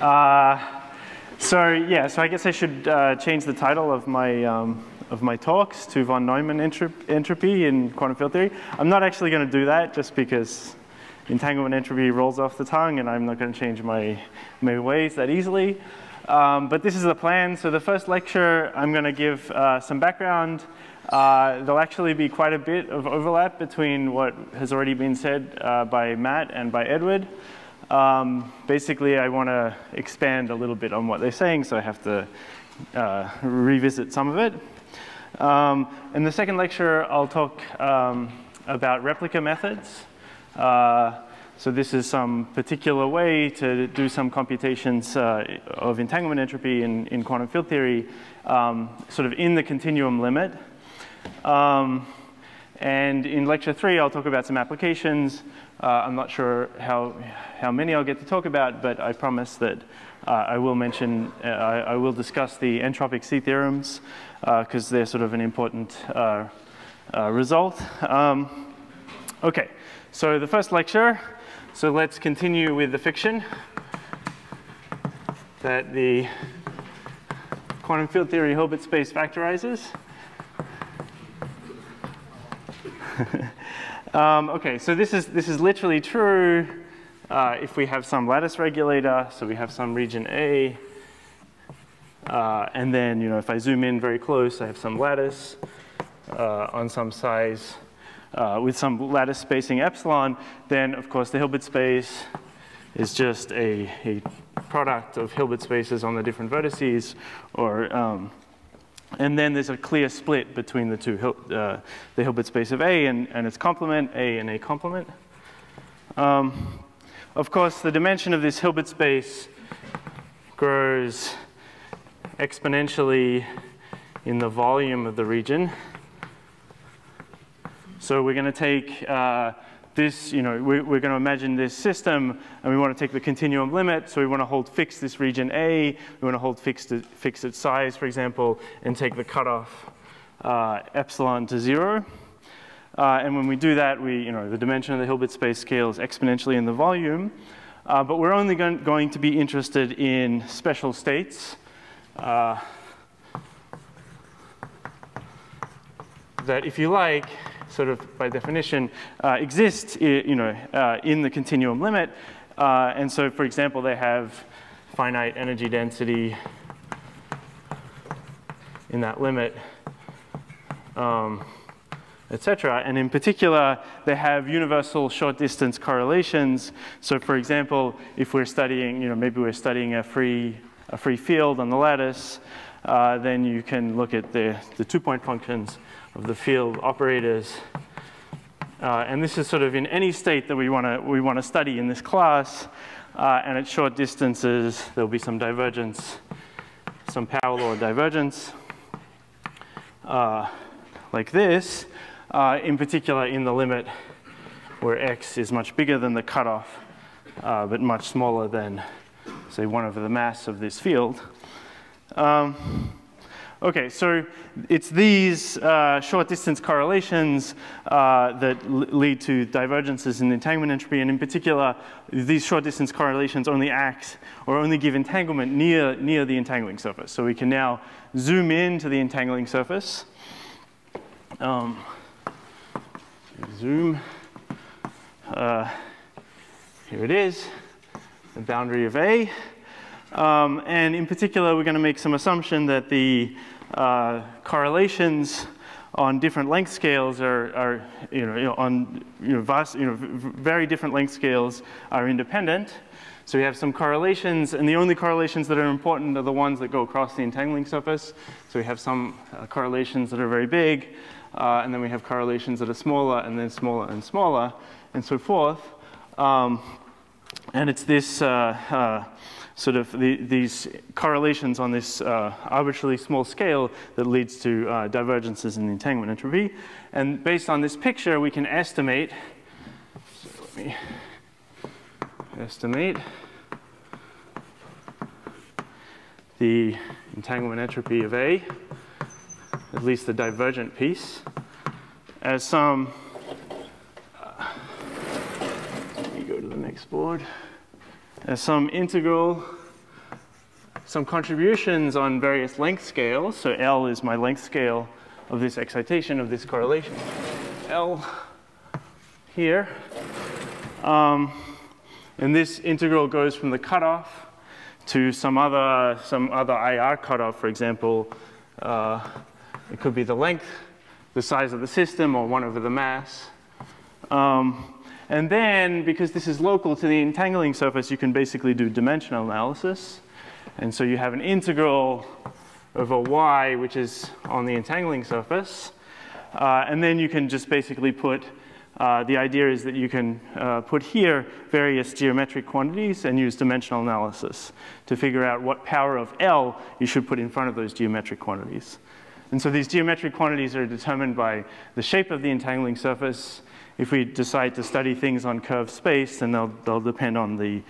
Uh, so yeah, so I guess I should uh, change the title of my um, of my talks to von Neumann entropy in quantum field theory. I'm not actually going to do that just because entanglement entropy rolls off the tongue, and I'm not going to change my my ways that easily. Um, but this is the plan. So the first lecture, I'm going to give uh, some background. Uh, there'll actually be quite a bit of overlap between what has already been said uh, by Matt and by Edward. Um, basically, I want to expand a little bit on what they're saying, so I have to uh, revisit some of it. Um, in the second lecture, I'll talk um, about replica methods. Uh, so this is some particular way to do some computations uh, of entanglement entropy in, in quantum field theory, um, sort of in the continuum limit. Um, and in lecture three, I'll talk about some applications. Uh, I'm not sure how, how many I'll get to talk about, but I promise that uh, I will mention, uh, I, I, will discuss the entropic C theorems, because uh, they're sort of an important uh, uh, result. Um, okay, so the first lecture, so let's continue with the fiction that the quantum field theory Hilbert space factorizes. um, okay, so this is, this is literally true uh, if we have some lattice regulator. So we have some region A. Uh, and then, you know, if I zoom in very close, I have some lattice uh, on some size uh, with some lattice spacing epsilon, then of course the Hilbert space is just a, a product of Hilbert spaces on the different vertices, or um, and then there's a clear split between the two, uh, the Hilbert space of A and, and its complement, A and A complement. Um, of course, the dimension of this Hilbert space grows exponentially in the volume of the region. So we're going to take uh, this, you know, we, we're going to imagine this system, and we want to take the continuum limit. So we want to hold fixed this region A. We want to hold fixed, fixed its size, for example, and take the cutoff uh, epsilon to zero. Uh, and when we do that, we, you know, the dimension of the Hilbert space scales exponentially in the volume. Uh, but we're only going, going, to be interested in special states. Uh, that, if you like, sort of by definition, uh, exist you know, uh, in the continuum limit. Uh, and so, for example, they have finite energy density in that limit, um, etc. And in particular, they have universal short distance correlations. So for example, if we're studying, you know, maybe we're studying a free, a free field on the lattice, uh, then you can look at the, the two point functions of the field operators. Uh, and this is sort of in any state that we want to we want to study in this class. Uh, and at short distances, there'll be some divergence, some power law divergence, uh, like this. Uh, in particular, in the limit where x is much bigger than the cutoff, uh, but much smaller than, say, one over the mass of this field. Um, Okay, so it's these uh, short distance correlations uh, that lead to divergences in entanglement entropy, and in particular, these short distance correlations only act or only give entanglement near, near the entangling surface. So we can now zoom in to the entangling surface. Um, zoom. Uh, here it is, the boundary of A. Um, and in particular, we're going to make some assumption that the uh, correlations on different length scales are, are you, know, on you know, vast, you know, very different length scales are independent. So we have some correlations, and the only correlations that are important are the ones that go across the entangling surface. So we have some uh, correlations that are very big, uh, and then we have correlations that are smaller, and then smaller and smaller, and so forth. Um, and it's this uh, uh sort of the, these correlations on this uh, arbitrarily small scale that leads to uh, divergences in the entanglement entropy. And based on this picture, we can estimate, so let me estimate the entanglement entropy of A, at least the divergent piece, as some, uh, let me go to the next board as some integral some contributions on various length scales. So L is my length scale of this excitation, of this correlation. L here. Um, and this integral goes from the cutoff to some other, some other IR cutoff, for example. Uh, it could be the length, the size of the system, or 1 over the mass. Um, and then, because this is local to the entangling surface, you can basically do dimensional analysis. And so you have an integral over y, which is on the entangling surface. Uh, and then you can just basically put, uh, the idea is that you can uh, put here various geometric quantities and use dimensional analysis to figure out what power of L you should put in front of those geometric quantities. And so these geometric quantities are determined by the shape of the entangling surface, if we decide to study things on curved space, then they'll, they'll depend on the,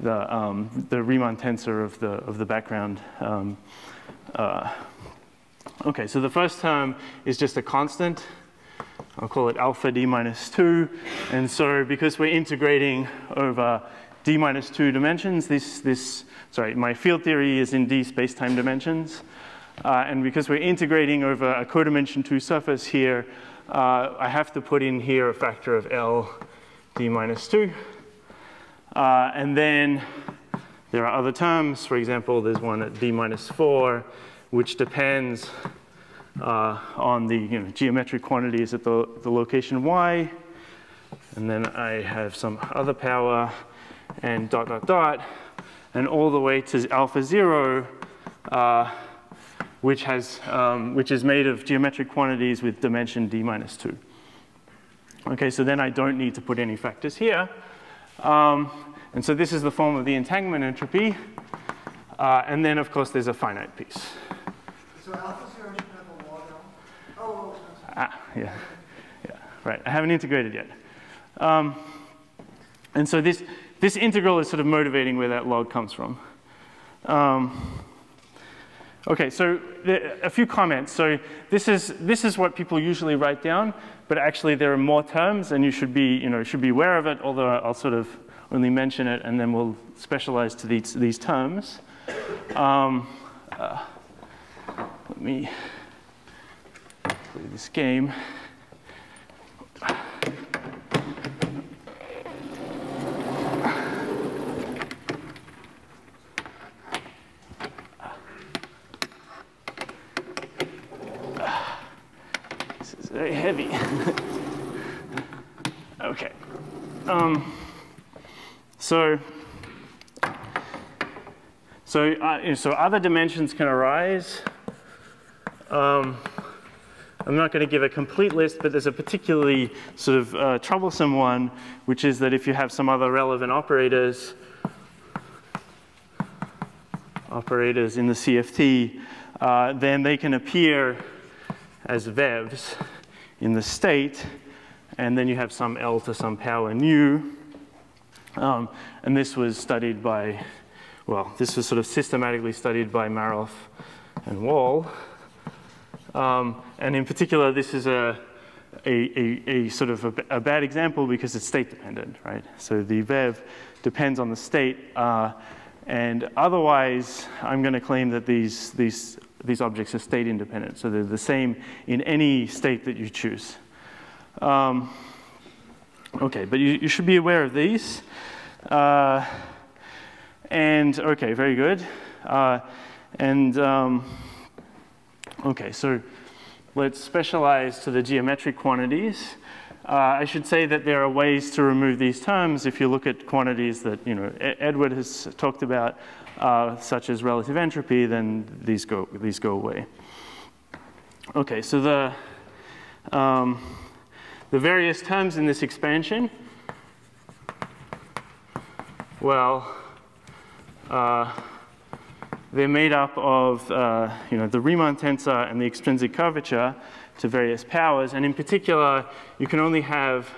the, um, the Riemann tensor of the, of the background. Um, uh, okay, so the first term is just a constant. I'll call it alpha d minus 2. And so because we're integrating over d minus 2 dimensions, this, this, sorry, my field theory is in d space-time dimensions. Uh, and because we're integrating over a codimension 2 surface here, uh, I have to put in here a factor of L d minus 2. Uh, and then there are other terms. For example, there's one at d minus 4, which depends uh, on the you know, geometric quantities at the, the location y. And then I have some other power and dot, dot, dot. And all the way to alpha 0, uh, which, has, um, which is made of geometric quantities with dimension d minus 2. Okay, so then I don't need to put any factors here. Um, and so this is the form of the entanglement entropy. Uh, and then, of course, there's a finite piece. So alpha 0 should have a log Oh, oh ah, yeah. yeah, right. I haven't integrated yet. Um, and so this, this integral is sort of motivating where that log comes from. Um, Okay, so a few comments. So this is, this is what people usually write down, but actually there are more terms and you should be, you know, should be aware of it, although I'll sort of only mention it and then we'll specialize to these, these terms. Um, uh, let me play this game. Very heavy. okay. Um, so, so, uh, so other dimensions can arise. Um, I'm not going to give a complete list, but there's a particularly sort of uh, troublesome one, which is that if you have some other relevant operators, operators in the CFT, uh, then they can appear as vevs in the state, and then you have some L to some power nu. Um, and this was studied by, well, this was sort of systematically studied by Marolf and Wall. Um, and in particular, this is a, a, a, a sort of a, bad example because it's state dependent, right? So the VEV depends on the state. Uh, and otherwise, I'm going to claim that these, these these objects are state independent. So they're the same in any state that you choose. Um, okay, but you, you, should be aware of these. Uh, and okay, very good. Uh, and um, okay, so let's specialize to the geometric quantities. Uh, I should say that there are ways to remove these terms if you look at quantities that you know Edward has talked about uh, such as relative entropy, then these go, these go away. Okay, so the, um, the various terms in this expansion, well, uh, they're made up of uh, you know, the Riemann tensor and the extrinsic curvature to various powers. And in particular, you can only have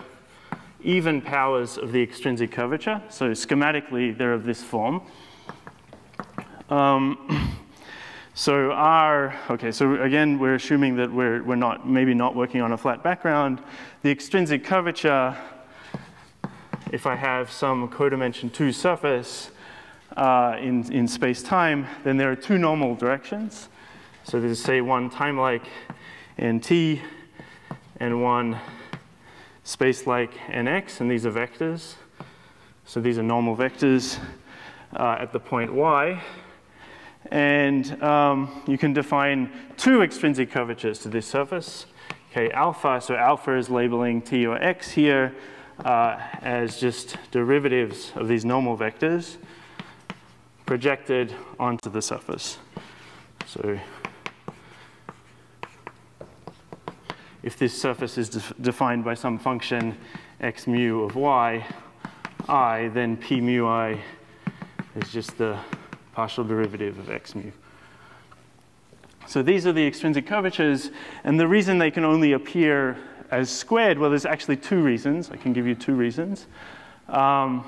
even powers of the extrinsic curvature. So schematically, they're of this form. Um, so R, okay, so again, we're assuming that we're, we're not, maybe not working on a flat background. The extrinsic curvature, if I have some codimension 2 surface, uh, in, in space-time, then there are two normal directions. So there's, say, one time-like nt and one space-like nx, and these are vectors. So these are normal vectors uh, at the point y. And um, you can define two extrinsic curvatures to this surface. Okay, alpha, so alpha is labeling t or x here uh, as just derivatives of these normal vectors projected onto the surface. So if this surface is de defined by some function x mu of y, i, then p mu i is just the partial derivative of x mu. So these are the extrinsic curvatures, and the reason they can only appear as squared, well, there's actually two reasons. I can give you two reasons. Um,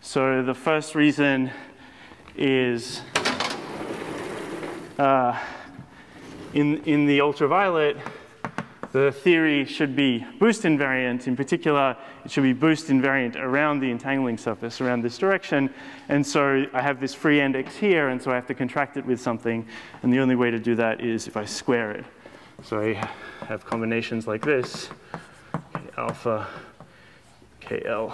so the first reason is uh, in, in the ultraviolet, the theory should be boost invariant. In particular, it should be boost invariant around the entangling surface, around this direction. And so I have this free end x here, and so I have to contract it with something. And the only way to do that is if I square it. So I have combinations like this, alpha, KL.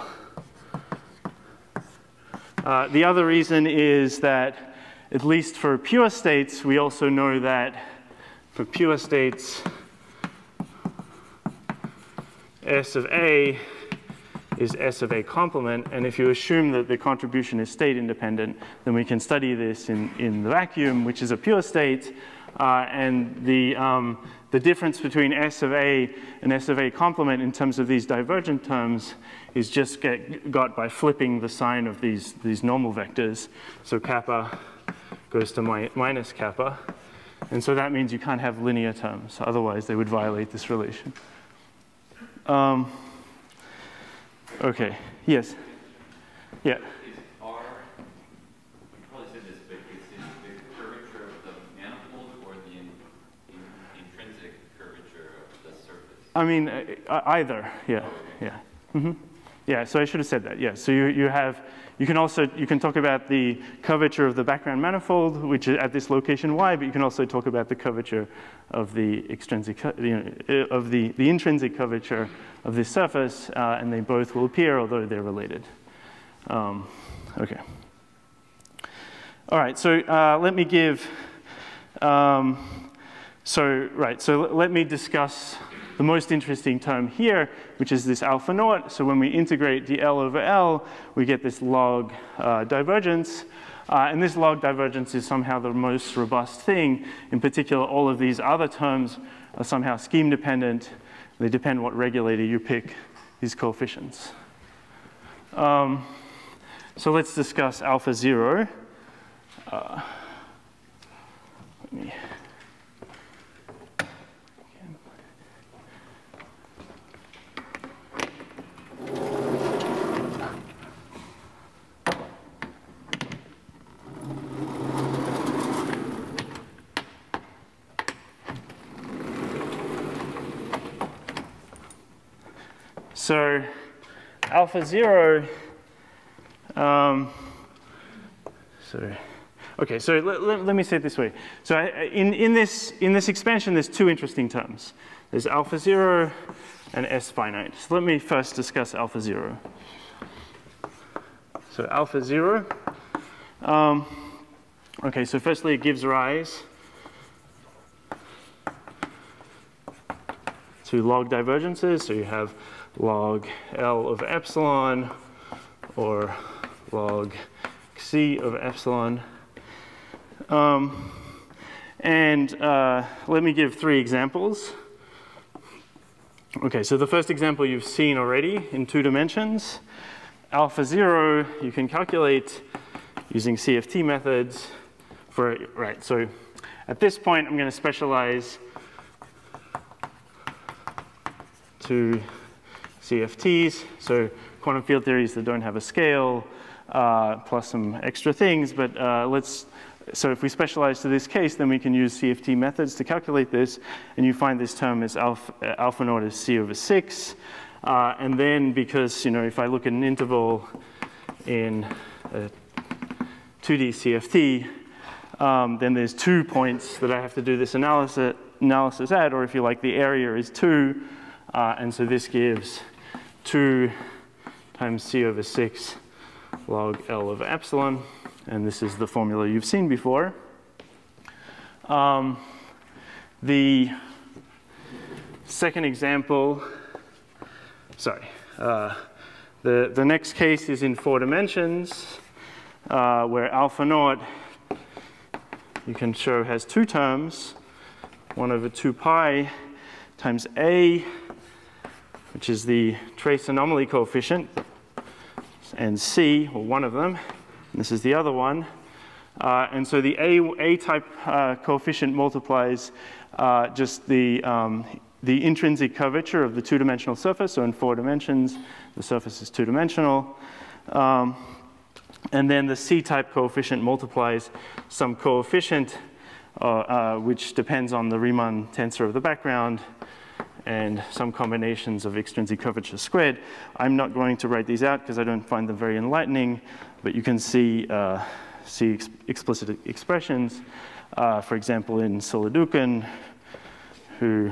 Uh, the other reason is that, at least for pure states, we also know that for pure states, S of A is S of A complement, and if you assume that the contribution is state independent, then we can study this in, in the vacuum, which is a pure state, uh, and the, um, the difference between S of A and S of A complement in terms of these divergent terms is just get, got by flipping the sign of these, these normal vectors. So kappa goes to mi minus kappa. And so that means you can't have linear terms, otherwise they would violate this relation. Um, okay, yes. Yeah. I mean, uh, either, yeah, yeah. Mm -hmm. Yeah, so I should have said that, yeah. So you, you have, you can also, you can talk about the curvature of the background manifold, which is at this location y, but you can also talk about the curvature of the extrinsic, of the, the intrinsic curvature of this surface, uh, and they both will appear, although they're related. Um, okay. All right, so uh, let me give, um, so, right, so let me discuss the most interesting term here, which is this alpha naught. So when we integrate dl over L, we get this log uh, divergence. Uh, and this log divergence is somehow the most robust thing. In particular, all of these other terms are somehow scheme dependent. They depend what regulator you pick these coefficients. Um, so let's discuss alpha zero. Uh, let me So alpha zero, um, so, okay, so let, let, me say it this way. So I, in, in, this, in this expansion, there's two interesting terms. There's alpha zero and S finite. So let me first discuss alpha zero. So alpha zero, um, okay, so firstly it gives rise to log divergences. So you have log L of epsilon or log C of epsilon. Um, and uh, let me give three examples. Okay, so the first example you've seen already in two dimensions. Alpha zero, you can calculate using CFT methods for, right, so at this point I'm gonna specialize to CFTs, so quantum field theories that don't have a scale, uh, plus some extra things, but uh, let's, so if we specialize to this case, then we can use CFT methods to calculate this, and you find this term is alpha, alpha naught is C over six, uh, and then because, you know, if I look at an interval in a 2D CFT, um, then there's two points that I have to do this analysis, analysis at, or if you like, the area is two, uh, and so this gives two times c over six log L of epsilon, and this is the formula you've seen before. Um, the second example, sorry, uh, the, the next case is in four dimensions, uh, where alpha naught you can show has two terms, 1 over 2 pi times a, which is the trace anomaly coefficient, and c, or one of them, this is the other one. Uh, and so the A, A type uh, coefficient multiplies uh, just the, um, the intrinsic curvature of the two-dimensional surface. So in four dimensions, the surface is two-dimensional. Um, and then the C-type coefficient multiplies some coefficient uh, uh, which depends on the Riemann tensor of the background and some combinations of extrinsic curvature squared. I'm not going to write these out because I don't find them very enlightening, but you can see, uh, see ex explicit expressions. Uh, for example, in Solodukhin, who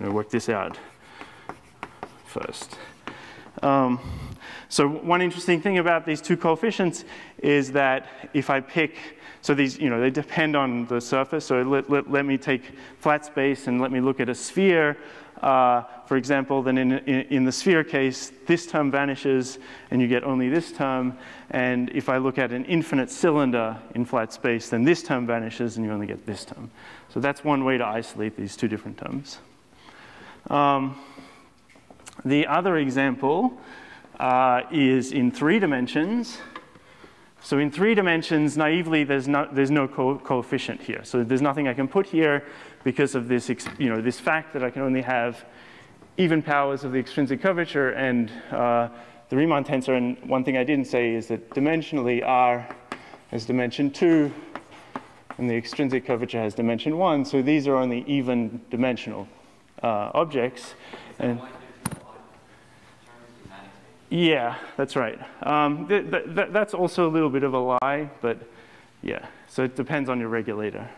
you know, worked this out first. Um, so one interesting thing about these two coefficients is that if I pick, so these, you know, they depend on the surface. So let, let, let me take flat space and let me look at a sphere. Uh, for example, then in, in, in, the sphere case, this term vanishes and you get only this term. And if I look at an infinite cylinder in flat space, then this term vanishes and you only get this term. So that's one way to isolate these two different terms. Um, the other example uh, is in three dimensions. So in three dimensions, naively, there's no, there's no co coefficient here. So there's nothing I can put here because of this, you know, this fact that I can only have even powers of the extrinsic curvature and uh, the Riemann tensor. And one thing I didn't say is that dimensionally R has dimension two and the extrinsic curvature has dimension one. So these are only even dimensional uh, objects. And yeah, that's right. Um, th th that's also a little bit of a lie, but yeah. So it depends on your regulator.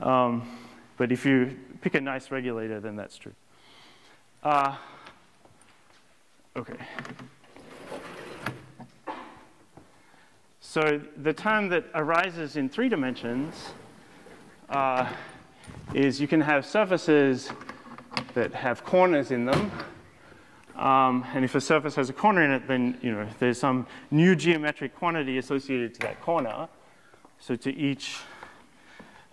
Um, but if you pick a nice regulator, then that's true. Uh, okay. So the term that arises in three dimensions uh, is you can have surfaces that have corners in them. Um, and if a surface has a corner in it, then you know there's some new geometric quantity associated to that corner. So to each,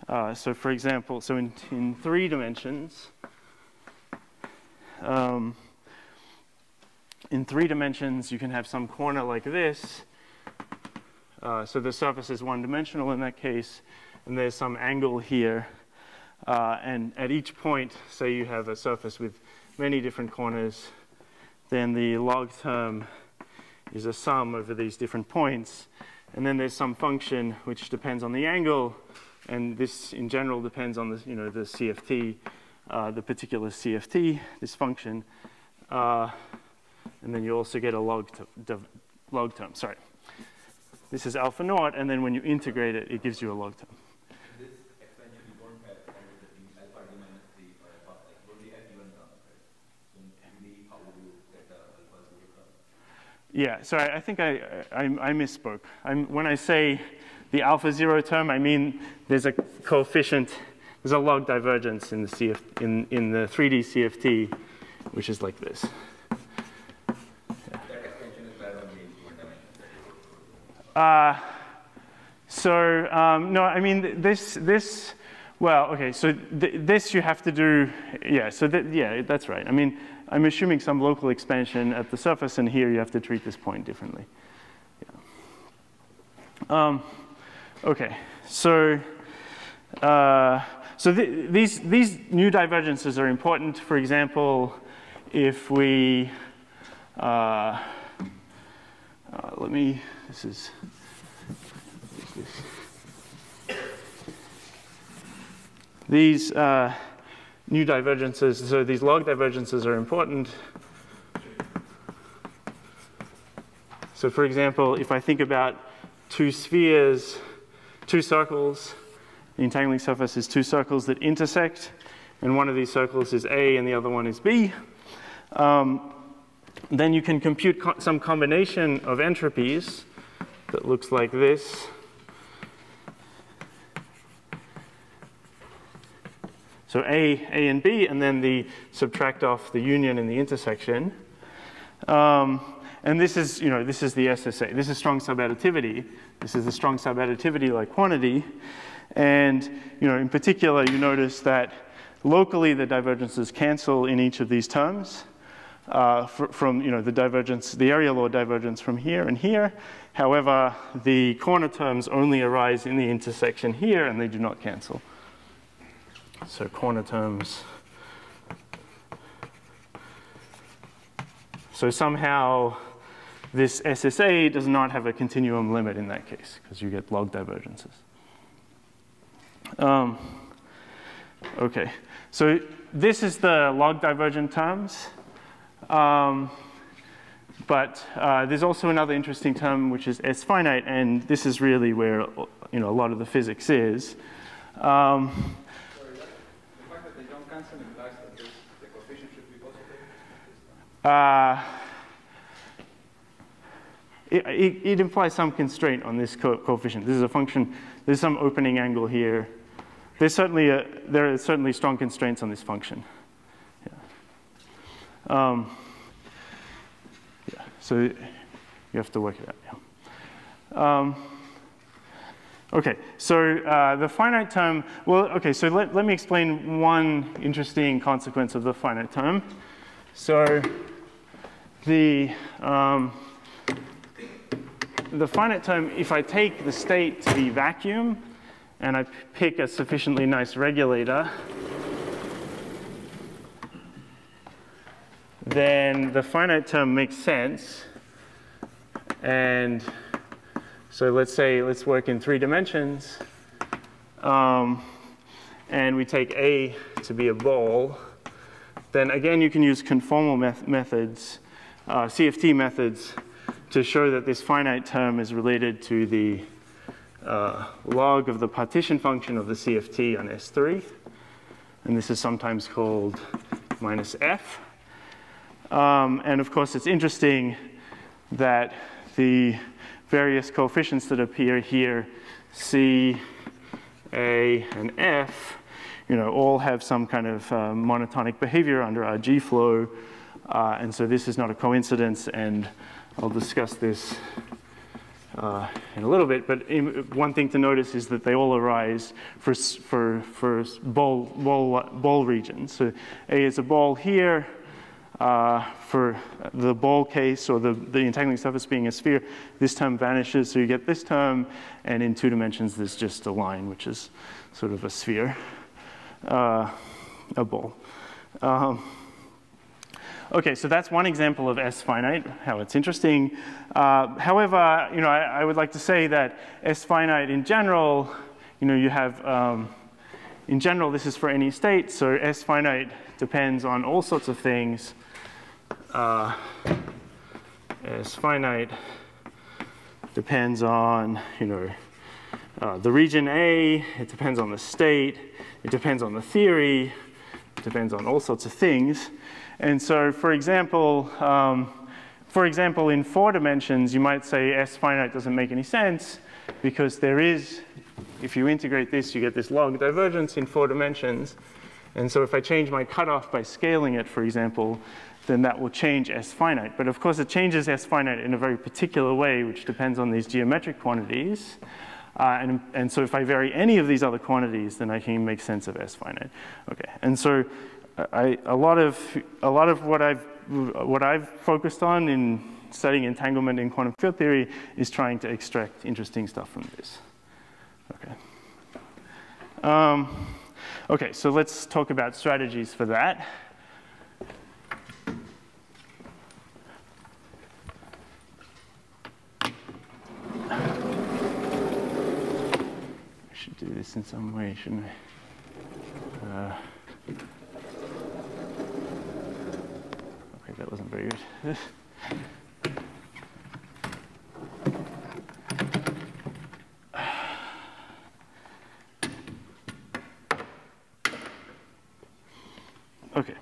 uh, so for example, so in, in three dimensions, um, in three dimensions, you can have some corner like this. Uh, so the surface is one dimensional in that case, and there's some angle here. Uh, and at each point, say you have a surface with many different corners, then the log term is a sum over these different points. And then there's some function which depends on the angle, and this in general depends on the, you know, the CFT, uh, the particular CFT, this function. Uh, and then you also get a log, log term, sorry. This is alpha naught, and then when you integrate it, it gives you a log term. Yeah, so I, I think I, I, I misspoke. I'm, when I say the alpha zero term, I mean there's a coefficient, there's a log divergence in the, CF, in, in the 3D CFT, which is like this. Uh, so um, no, I mean this this. Well, okay. So th this you have to do. Yeah. So th yeah, that's right. I mean, I'm assuming some local expansion at the surface, and here you have to treat this point differently. Yeah. Um, okay, so uh, so th these these new divergences are important. For example, if we uh, uh, let me this is these. New divergences, so these log divergences are important. So for example, if I think about two spheres, two circles. The entangling surface is two circles that intersect, and one of these circles is A and the other one is B. Um, then you can compute co some combination of entropies that looks like this. So A, A and B, and then the subtract off the union and the intersection. Um, and this is, you know, this is the SSA. This is strong subadditivity. This is a strong subadditivity like quantity. And, you know, in particular, you notice that locally the divergences cancel in each of these terms. Uh, from, you know, the divergence, the area law divergence from here and here. However, the corner terms only arise in the intersection here and they do not cancel. So corner terms. So somehow this SSA does not have a continuum limit in that case because you get log divergences. Um, okay, so this is the log divergent terms. Um, but uh, there's also another interesting term which is S finite, and this is really where you know a lot of the physics is. Um, Uh, it, it, it, implies some constraint on this co coefficient. This is a function, there's some opening angle here. There's certainly a, there are certainly strong constraints on this function. Yeah. Um, yeah. So you have to work it out. Yeah. Um, okay, so uh, the finite term, well, okay, so let, let me explain one interesting consequence of the finite term. So the, um, the finite term, if I take the state to be vacuum and I pick a sufficiently nice regulator, then the finite term makes sense. And so let's say, let's work in three dimensions. Um, and we take A to be a ball then again, you can use conformal met methods, uh, CFT methods, to show that this finite term is related to the uh, log of the partition function of the CFT on S3. And this is sometimes called minus F. Um, and of course, it's interesting that the various coefficients that appear here, C, A, and F, you know, all have some kind of uh, monotonic behavior under RG flow. Uh, and so this is not a coincidence, and I'll discuss this uh, in a little bit. But in, one thing to notice is that they all arise for, for, for ball, ball, ball regions. So A is a ball here. Uh, for the ball case or the, the entangling surface being a sphere, this term vanishes, so you get this term, and in two dimensions, there's just a line, which is sort of a sphere uh, a ball. Um, okay, so that's one example of S finite, how it's interesting. Uh, however, you know, I, I, would like to say that S finite in general, you know, you have, um, in general, this is for any state, so S finite depends on all sorts of things. Uh, S finite depends on, you know, uh, the region A, it depends on the state, it depends on the theory, it depends on all sorts of things. And so, for example, um, for example, in four dimensions, you might say S finite doesn't make any sense because there is, if you integrate this, you get this log divergence in four dimensions. And so if I change my cutoff by scaling it, for example, then that will change S finite. But of course, it changes S finite in a very particular way, which depends on these geometric quantities. Uh, and, and so if I vary any of these other quantities, then I can make sense of S finite. Okay, and so I, a lot of a lot of what I've what I've focused on in studying entanglement in quantum field theory is trying to extract interesting stuff from this. Okay. Um, okay, so let's talk about strategies for that. I should do this in some way, shouldn't I? Uh, that wasn't very good. okay.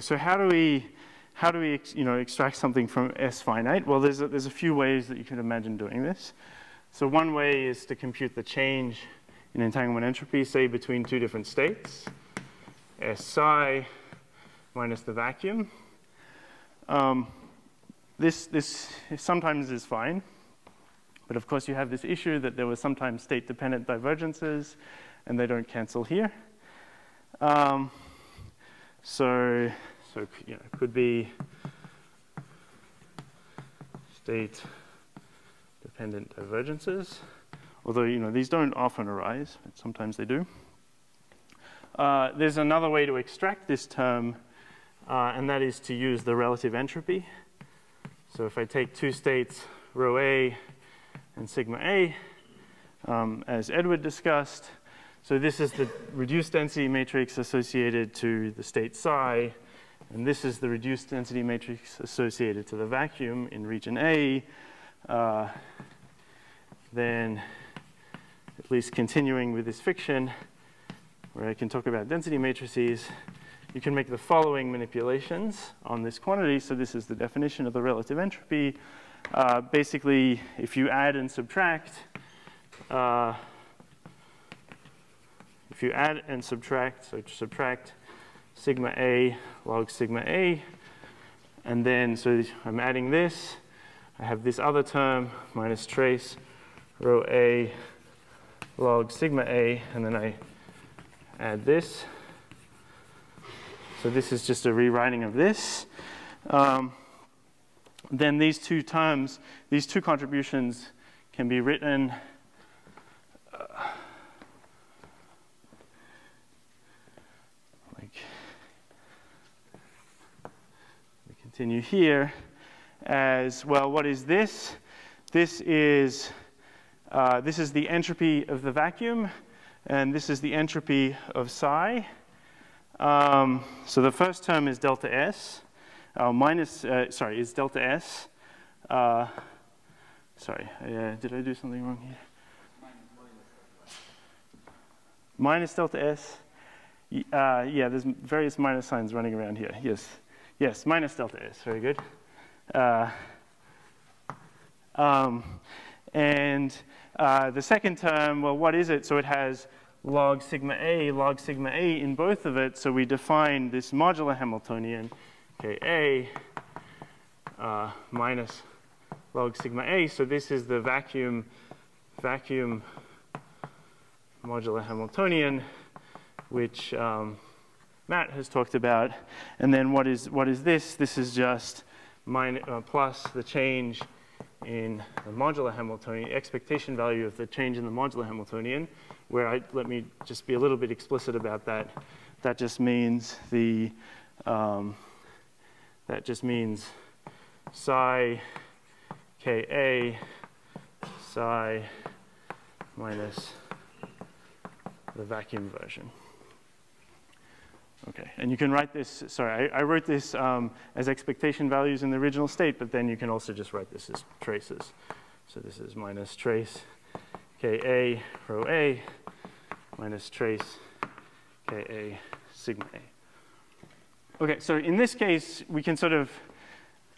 So how do we, how do we, you know, extract something from S finite? Well, there's a, there's a few ways that you could imagine doing this. So one way is to compute the change in entanglement entropy, say between two different states, S psi minus the vacuum. Um, this, this sometimes is fine, but of course you have this issue that there were sometimes state-dependent divergences, and they don't cancel here. Um, so, so you know, could be state-dependent divergences, although you know these don't often arise, but sometimes they do. Uh, there's another way to extract this term, uh, and that is to use the relative entropy. So if I take two states, rho A and sigma A, um, as Edward discussed, so this is the reduced density matrix associated to the state psi, and this is the reduced density matrix associated to the vacuum in region A. Uh, then, at least continuing with this fiction, where I can talk about density matrices, you can make the following manipulations on this quantity. So this is the definition of the relative entropy. Uh, basically, if you add and subtract, uh, if you add and subtract, so subtract sigma a log sigma a, and then, so I'm adding this, I have this other term minus trace rho a log sigma a, and then I add this. So this is just a rewriting of this. Um, then these two terms, these two contributions can be written uh, like, we continue here as, well, what is this? This is, uh, this is the entropy of the vacuum, and this is the entropy of psi. Um, so the first term is delta S, uh, minus, uh, sorry, is delta S. Uh, sorry, uh, did I do something wrong here? Minus delta S. Uh, yeah, there's various minus signs running around here. Yes, yes, minus delta S. Very good. Uh, um, and uh, the second term, well, what is it? So it has log sigma A, log sigma A in both of it. So we define this modular Hamiltonian, Ka uh, minus log sigma A. So this is the vacuum, vacuum modular Hamiltonian, which um, Matt has talked about. And then what is, what is this? This is just minus, uh, plus the change in the modular Hamiltonian, expectation value of the change in the modular Hamiltonian, where I, let me just be a little bit explicit about that. That just means the, um, that just means psi Ka psi minus the vacuum version. Okay, and you can write this, sorry, I, I wrote this um, as expectation values in the original state, but then you can also just write this as traces. So this is minus trace Ka rho A minus trace Ka sigma A. Okay, so in this case, we can sort of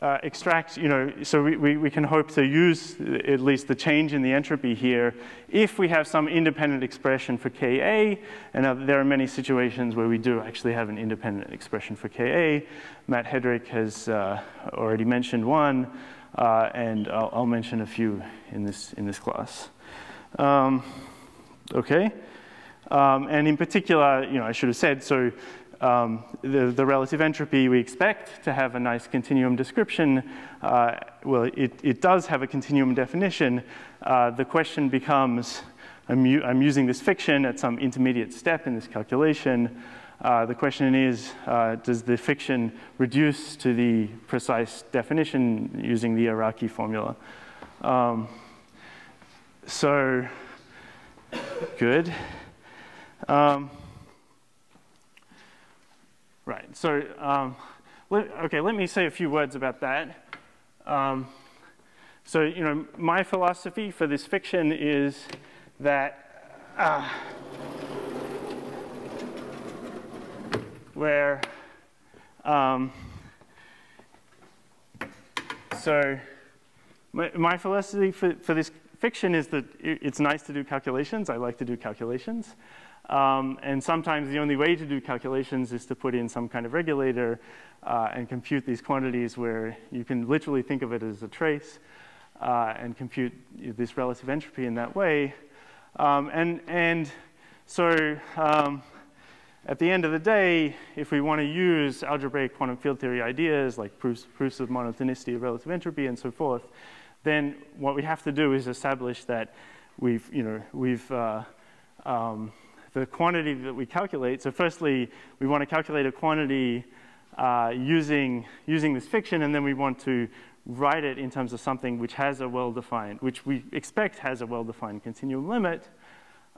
uh, extract, you know, so we, we, we, can hope to use at least the change in the entropy here if we have some independent expression for Ka, and there are many situations where we do actually have an independent expression for Ka. Matt Headrick has uh, already mentioned one, uh, and I'll, I'll, mention a few in this, in this class. Um, okay, um, and in particular, you know, I should have said, so um, the, the, relative entropy we expect to have a nice continuum description. Uh, well, it, it, does have a continuum definition. Uh, the question becomes, I'm, I'm, using this fiction at some intermediate step in this calculation. Uh, the question is, uh, does the fiction reduce to the precise definition using the Araki formula? Um, so, good. Um, Right, so, um, let, okay, let me say a few words about that. Um, so, you know, my philosophy for this fiction is that uh, where Um, so my, my philosophy for, for this fiction is that it's nice to do calculations. I like to do calculations. Um, and sometimes the only way to do calculations is to put in some kind of regulator uh, and compute these quantities where you can literally think of it as a trace uh, and compute this relative entropy in that way. Um, and, and so um, at the end of the day, if we want to use algebraic quantum field theory ideas like proofs, proofs of monotonicity of relative entropy and so forth, then what we have to do is establish that we've, you know, we've, uh, um, the quantity that we calculate. So firstly, we want to calculate a quantity uh, using, using this fiction, and then we want to write it in terms of something which has a well-defined, which we expect has a well-defined continuum limit.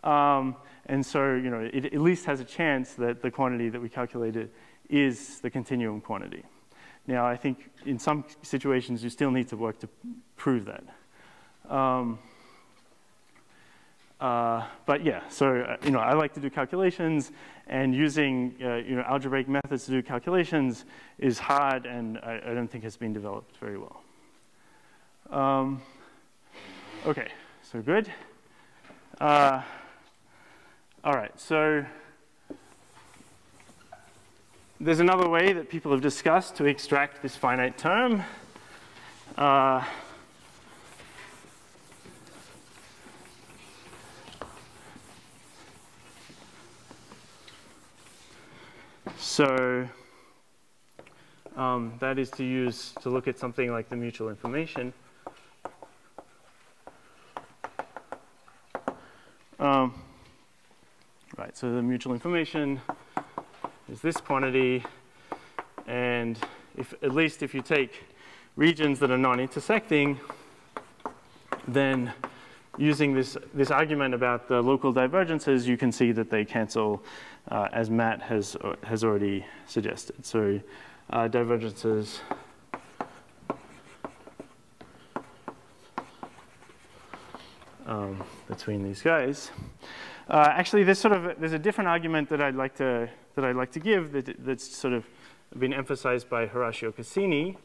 Um, and so, you know, it at least has a chance that the quantity that we calculated is the continuum quantity. Now, I think in some situations you still need to work to prove that. Um, uh, but yeah, so uh, you know, I like to do calculations, and using uh, you know algebraic methods to do calculations is hard, and I, I don't think has been developed very well. Um, okay, so good. Uh, all right, so there's another way that people have discussed to extract this finite term. So um, that is to use to look at something like the mutual information. Um, right, so the mutual information is this quantity. And if, at least if you take regions that are non-intersecting, then using this, this argument about the local divergences, you can see that they cancel uh, as Matt has, has already suggested. So uh, divergences um, between these guys. Uh, actually, there's sort of there's a different argument that I'd like to that I'd like to give that, that's sort of been emphasized by Horacio Casini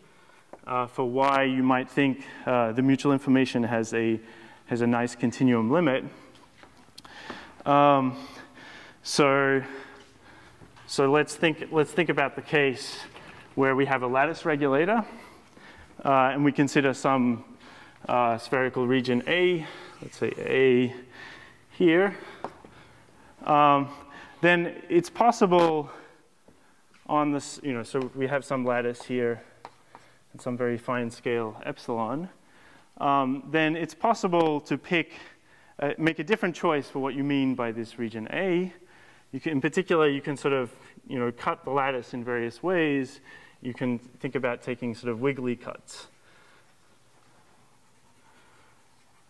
uh, for why you might think uh, the mutual information has a has a nice continuum limit. Um, so so let's think let's think about the case where we have a lattice regulator uh, and we consider some uh, spherical region A, let's say A here um, then it's possible on this, you know, so we have some lattice here and some very fine scale epsilon, um, then it's possible to pick, uh, make a different choice for what you mean by this region A. You can, in particular, you can sort of, you know, cut the lattice in various ways. You can think about taking sort of wiggly cuts.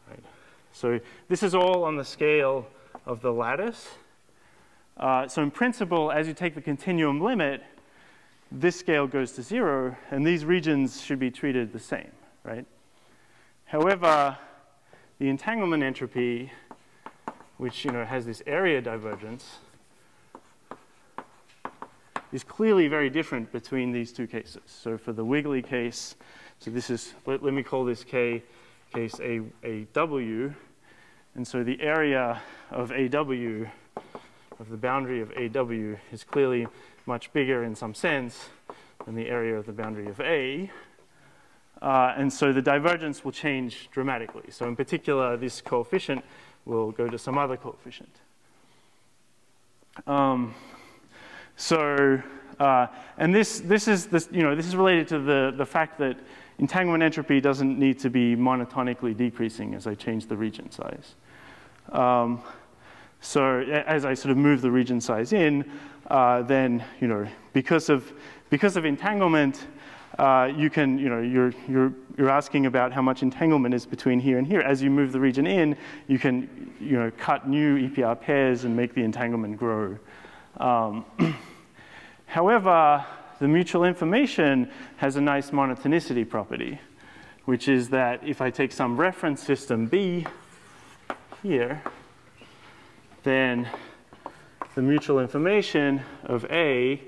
Right. So this is all on the scale of the lattice. Uh, so in principle, as you take the continuum limit, this scale goes to zero, and these regions should be treated the same, right? However, the entanglement entropy, which you know, has this area divergence, is clearly very different between these two cases. So for the wiggly case, so this is, let, let me call this K case A, AW, and so the area of AW of the boundary of AW is clearly much bigger in some sense than the area of the boundary of A. Uh, and so the divergence will change dramatically. So in particular, this coefficient will go to some other coefficient. Um, so, uh, and this, this, is this, you know, this is related to the, the fact that entanglement entropy doesn't need to be monotonically decreasing as I change the region size. Um, so as I sort of move the region size in, uh, then, you know, because of, because of entanglement, uh, you can, you know, you're, you're, you're asking about how much entanglement is between here and here. As you move the region in, you can, you know, cut new EPR pairs and make the entanglement grow. Um, however, the mutual information has a nice monotonicity property, which is that if I take some reference system B here, then the mutual information of A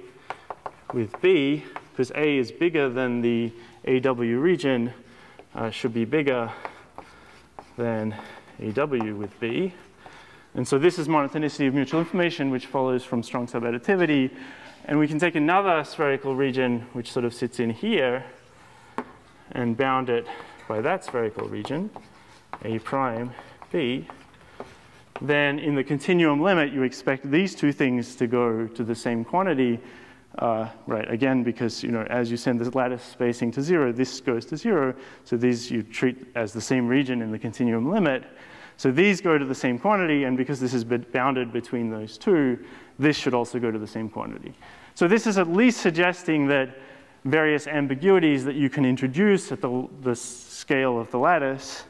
with B, because A is bigger than the AW region, uh, should be bigger than AW with B. And so this is monotonicity of mutual information, which follows from strong subadditivity. And we can take another spherical region, which sort of sits in here, and bound it by that spherical region, A prime B. Then in the continuum limit, you expect these two things to go to the same quantity, uh, right, again, because you know, as you send this lattice spacing to zero, this goes to zero. So these you treat as the same region in the continuum limit. So these go to the same quantity, and because this is bounded between those two, this should also go to the same quantity. So this is at least suggesting that various ambiguities that you can introduce at the, the scale of the lattice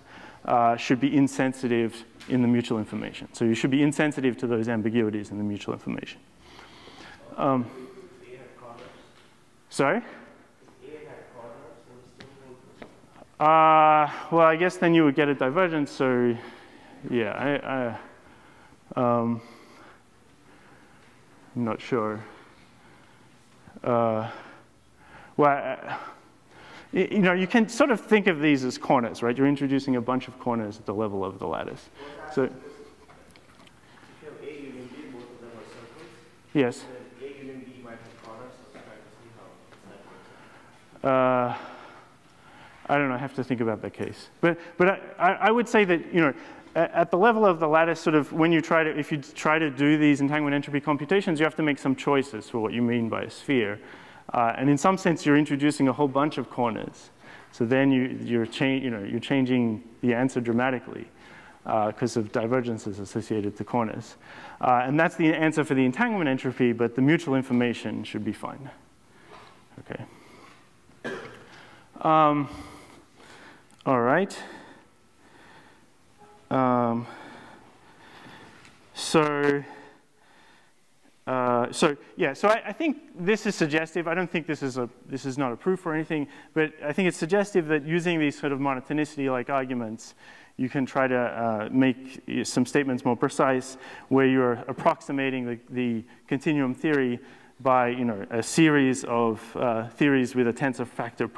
uh, should be insensitive in the mutual information. So you should be insensitive to those ambiguities in the mutual information. Um, sorry? Uh, well, I guess then you would get a divergence, so yeah, I, I, um, I'm not sure. Uh, well, uh, you know, you can sort of think of these as corners, right? You're introducing a bunch of corners at the level of the lattice. So, yes. Uh, I don't know. I have to think about that case. But, but I, I would say that, you know, at the level of the lattice, sort of when you try to, if you try to do these entanglement entropy computations, you have to make some choices for what you mean by a sphere. Uh, and in some sense, you're introducing a whole bunch of corners. So then you, you're, you know, you're changing the answer dramatically because uh, of divergences associated to corners. Uh, and that's the answer for the entanglement entropy, but the mutual information should be fine. Okay. Um, all right. Um, so, uh, so yeah, so I, I, think this is suggestive. I don't think this is a this is not a proof or anything, but I think it's suggestive that using these sort of monotonicity-like arguments, you can try to uh, make some statements more precise, where you're approximating the, the continuum theory by you know a series of uh, theories with a tensor factor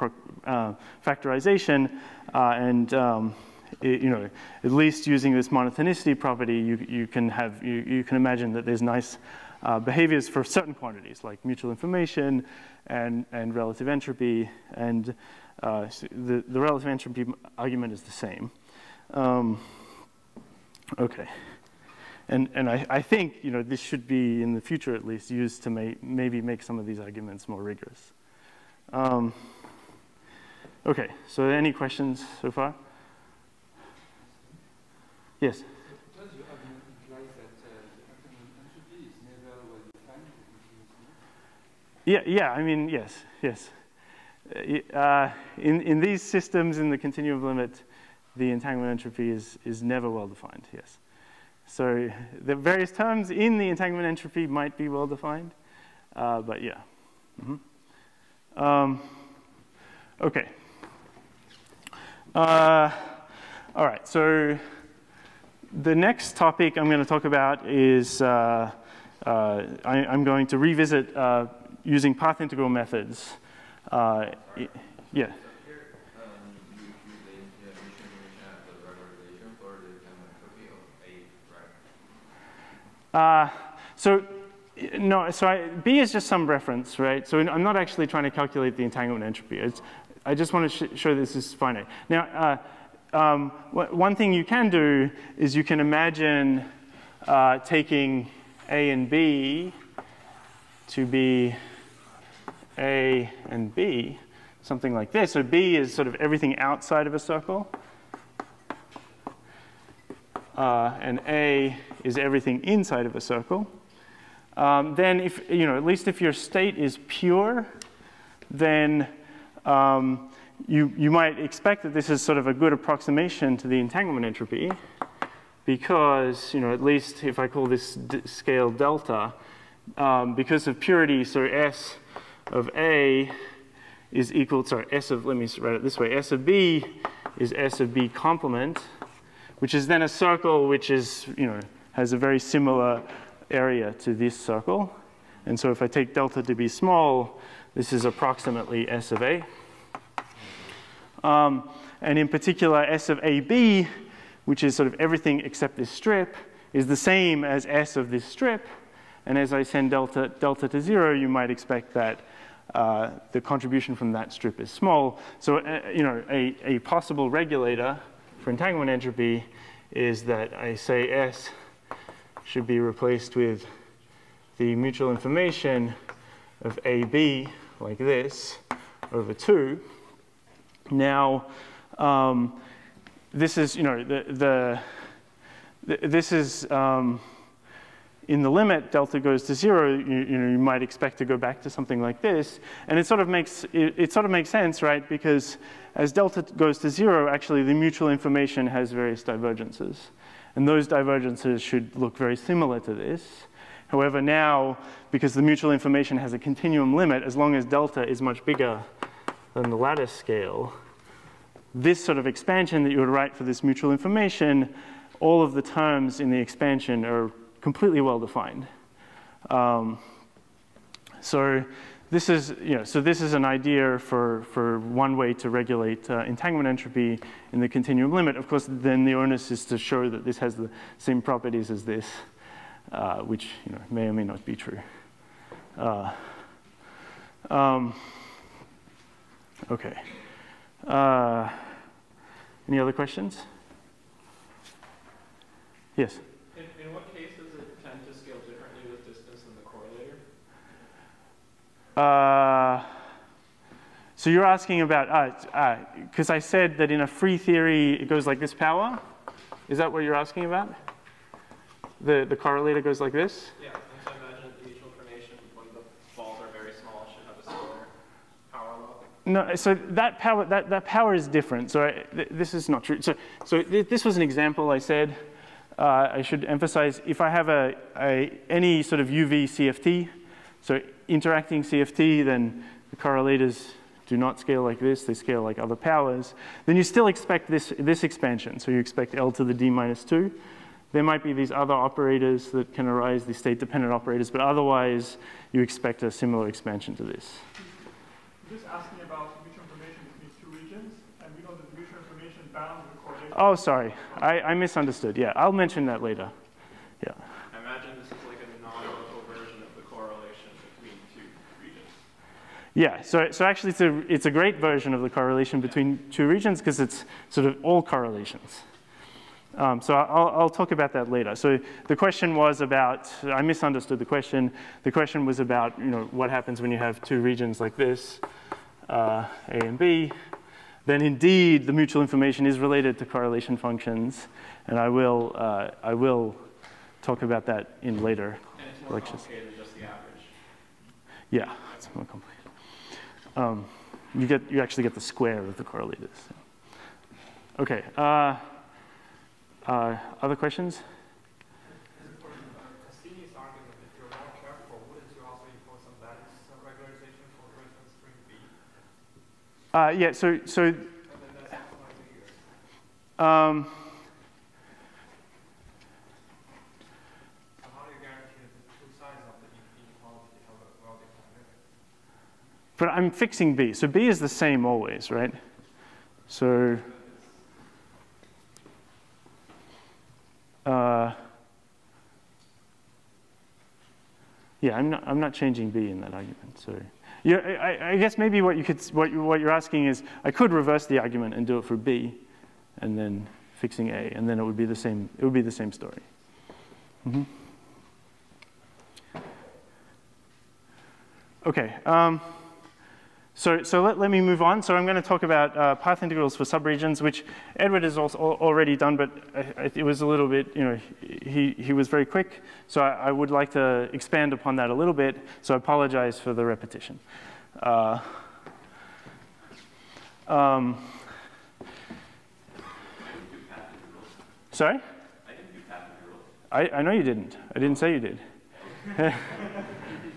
uh, factorization uh, and um, it, you know, at least using this monotonicity property, you, you can have, you, you can imagine that there's nice uh, behaviors for certain quantities like mutual information and, and relative entropy. And uh, the, the relative entropy argument is the same. Um, okay. And, and I, I, think you know, this should be, in the future at least, used to may, maybe make some of these arguments more rigorous. Um, okay, so any questions so far? Yes. Yeah, yeah, I mean, yes, yes. Uh, in, in these systems in the continuum limit, the entanglement entropy is, is never well defined, yes. So the various terms in the entanglement entropy might be well defined, uh, but yeah. Mm -hmm. um, okay. Uh, all right, so the next topic I'm going to talk about is uh, uh, I, am going to revisit uh, using path integral methods. Uh, yeah. Uh, so no, so I, B is just some reference, right? So I'm not actually trying to calculate the entanglement entropy. It's, I just want to sh show this is finite. Now, uh, um, one thing you can do is you can imagine uh, taking A and B to be A and B, something like this. So B is sort of everything outside of a circle. Uh, and A is everything inside of a circle. Um, then if, you know, at least if your state is pure, then um, you, you might expect that this is sort of a good approximation to the entanglement entropy because, you know, at least if I call this scale delta, um, because of purity, so S of A is equal, sorry, S of, let me write it this way, S of B is S of B complement, which is then a circle which is, you know, has a very similar area to this circle. And so if I take delta to be small, this is approximately S of A. Um, and in particular, S of AB, which is sort of everything except this strip, is the same as S of this strip. And as I send delta, delta to zero, you might expect that uh, the contribution from that strip is small. So, uh, you know, a, a possible regulator for entanglement entropy is that I say S should be replaced with the mutual information of AB like this over 2. Now, um, this is, you know, the, the, the this is, um, in the limit, delta goes to zero, you, you, know, you might expect to go back to something like this. And it sort of makes, it, it, sort of makes sense, right? Because as delta goes to zero, actually the mutual information has various divergences. And those divergences should look very similar to this. However, now, because the mutual information has a continuum limit, as long as delta is much bigger than the lattice scale, this sort of expansion that you would write for this mutual information, all of the terms in the expansion are completely well defined. Um, so this is, you know, so this is an idea for, for one way to regulate uh, entanglement entropy in the continuum limit. Of course, then the onus is to show that this has the same properties as this, uh, which you know, may or may not be true. Uh, um, okay. Uh, any other questions? Yes? In, in what case does it tend to scale differently with distance than the correlator? Uh, so you're asking about, because uh, uh, I said that in a free theory it goes like this power. Is that what you're asking about? The, the correlator goes like this? Yeah, and so I imagine the mutual information when the balls are very small should have a similar power level. No, so that power, that, that power is different. So I, th this is not true. So, so th this was an example I said. Uh, I should emphasize if I have a, a, any sort of UV CFT, so interacting CFT, then the correlators do not scale like this, they scale like other powers, then you still expect this, this expansion. So you expect L to the D minus 2. There might be these other operators that can arise, these state-dependent operators, but otherwise you expect a similar expansion to this. Just asking about mutual information between two regions, and we know that mutual information bound the correlation. Oh, sorry, I, I misunderstood. Yeah, I'll mention that later. Yeah. I imagine this is like a non-local version of the correlation between two regions. Yeah, so, so actually it's a, it's a great version of the correlation between two regions because it's sort of all correlations. Um, so I'll, I'll, talk about that later. So the question was about, I misunderstood the question. The question was about, you know, what happens when you have two regions like this, uh, A and B. Then indeed, the mutual information is related to correlation functions. And I will, uh, I will talk about that in later and it's more lectures. than just the average. Yeah, it's more complicated. Um, you, get, you actually get the square of the correlators. Okay. Uh, uh, other questions? Uh, yeah, so, so um, But I'm fixing B. So B is the same always, right? So Uh, yeah, I'm not, I'm not changing B in that argument. So yeah, I, I, guess maybe what, you could, what, you, what you're asking is I could reverse the argument and do it for B and then fixing A, and then it would be the same, it would be the same story. Mm -hmm. Okay. Um, so, so let, let me move on. So I'm going to talk about uh, path integrals for subregions, which Edward has also already done, but it was a little bit, you know, he, he was very quick. So I, I would like to expand upon that a little bit. So I apologize for the repetition. Uh, um, sorry? I, I know you didn't. I didn't say you did.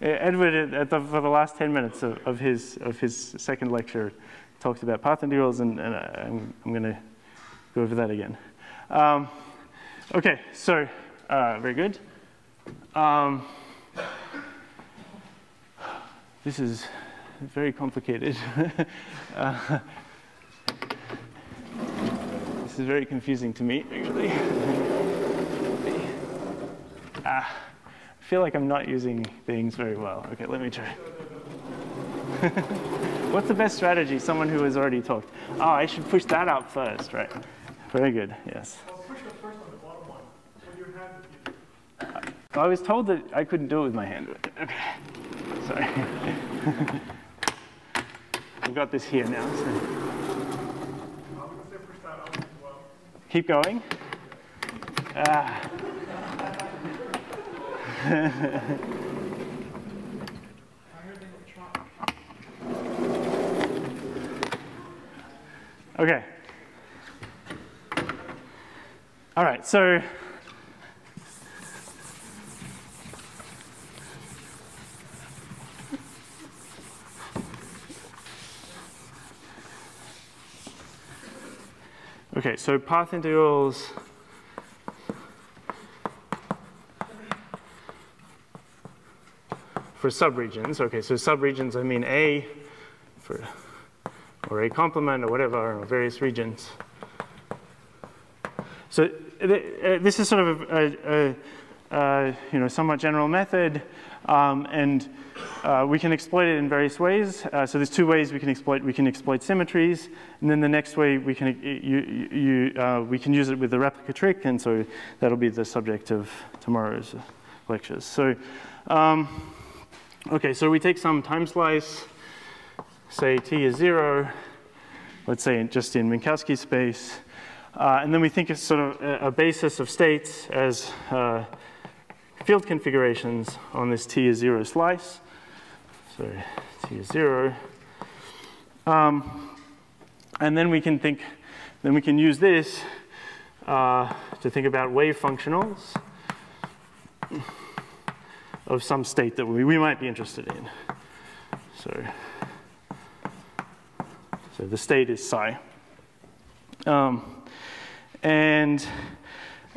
Edward, the, for the last 10 minutes of, of, his, of his second lecture, talked about path integrals, and, and I'm, I'm going to go over that again. Um, okay, so uh, very good. Um, this is very complicated. uh, this is very confusing to me, actually. ah, I feel like I'm not using things very well. Okay, let me try. What's the best strategy? Someone who has already talked. Oh, I should push that up first, right? Very good, yes. Push the first on the bottom one, with your hand. I was told that I couldn't do it with my hand. Okay, sorry. I've got this here now. So. I was gonna say push that up as well. Keep going. Ah. okay. All right, so Okay, so path integrals for subregions. Okay, so subregions, I mean A for, or A complement or whatever, or various regions. So th uh, this is sort of a, a, a, you know, somewhat general method, um, and uh, we can exploit it in various ways. Uh, so there's two ways we can exploit. We can exploit symmetries, and then the next way we can you, you, uh, we can use it with the replica trick, and so that'll be the subject of tomorrow's lectures. So, um, okay, so we take some time slice, say t is zero, let's say just in Minkowski space, uh, and then we think of sort of a, a basis of states as uh, field configurations on this t is zero slice. So t is zero. Um, and then we can think, then we can use this uh, to think about wave functionals of some state that we, we might be interested in. So, so the state is psi. Um, and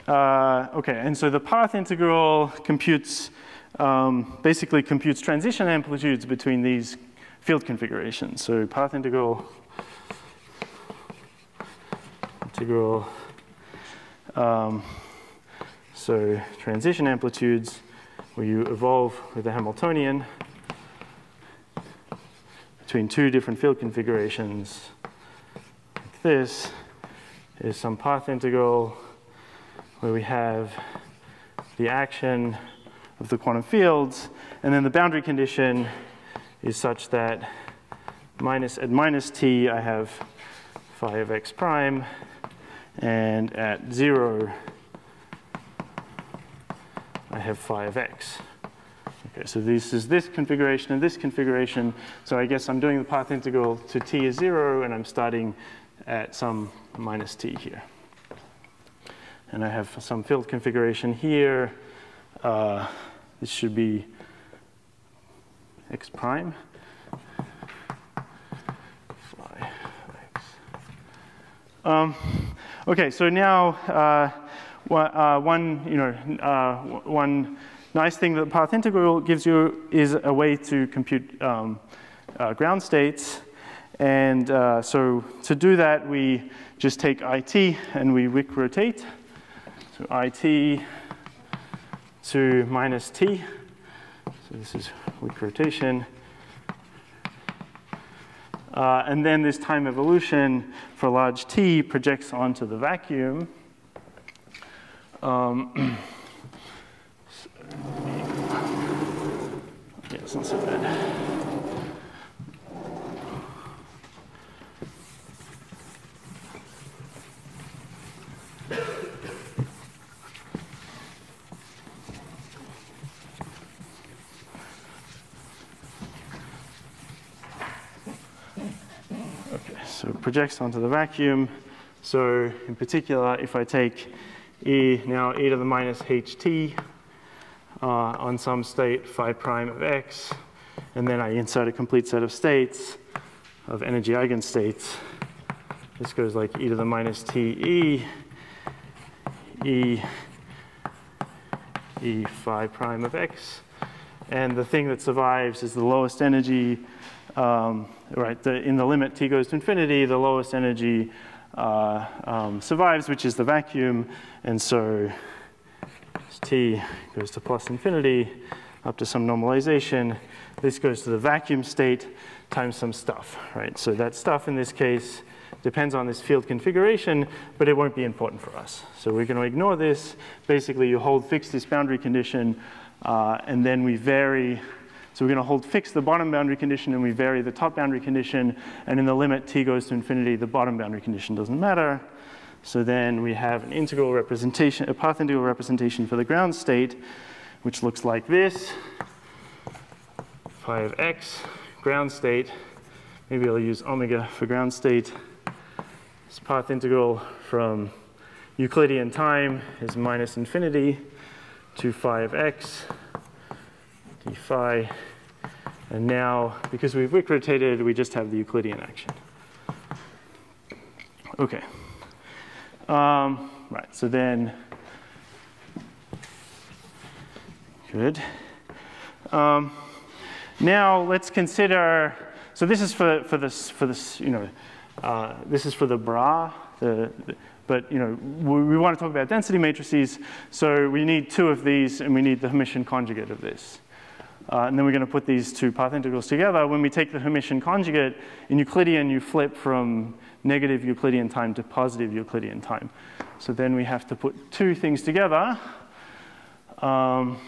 uh, okay, and so the path integral computes, um, basically computes transition amplitudes between these field configurations. So path integral, integral, um, so transition amplitudes where you evolve with a Hamiltonian between two different field configurations. Like this is some path integral where we have the action of the quantum fields, and then the boundary condition is such that minus at minus t I have phi of x prime, and at zero I have phi of x. Okay, so this is this configuration and this configuration. So I guess I'm doing the path integral to t is zero, and I'm starting at some minus t here. And I have some field configuration here. Uh, this should be x prime. Um, okay, so now uh, one, you know, uh, one nice thing that the path integral gives you is a way to compute um, uh, ground states. And uh, so to do that, we just take IT and we Wick rotate. So IT to minus T. So this is Wick rotation. Uh, and then this time evolution for large T projects onto the vacuum. Um, yeah, it's not so bad. So it projects onto the vacuum. So in particular, if I take e now e to the minus ht uh, on some state phi prime of x, and then I insert a complete set of states of energy eigenstates. This goes like e to the minus t e e e phi prime of x, and the thing that survives is the lowest energy, um, right? The, in the limit t goes to infinity, the lowest energy uh, um, survives, which is the vacuum, and so t goes to plus infinity up to some normalization, this goes to the vacuum state times some stuff, right? So that stuff in this case depends on this field configuration, but it won't be important for us. So we're going to ignore this. Basically, you hold fixed this boundary condition, uh, and then we vary. So we're going to hold fixed the bottom boundary condition, and we vary the top boundary condition. And in the limit t goes to infinity, the bottom boundary condition doesn't matter. So then we have an integral representation, a path integral representation for the ground state, which looks like this. Phi of x, ground state. Maybe I'll use omega for ground state. This path integral from Euclidean time is minus infinity to phi of x d phi. And now, because we've Wick rotated, we just have the Euclidean action. Okay. Um, right, so then, good. Um, now let's consider, so this is for, for this, for this, you know, uh, this is for the bra, the, the but you know, we, we, want to talk about density matrices, so we need two of these and we need the Hermitian conjugate of this. Uh, and then we're going to put these two path integrals together. When we take the Hermitian conjugate, in Euclidean you flip from negative Euclidean time to positive Euclidean time. So then we have to put two things together. Um,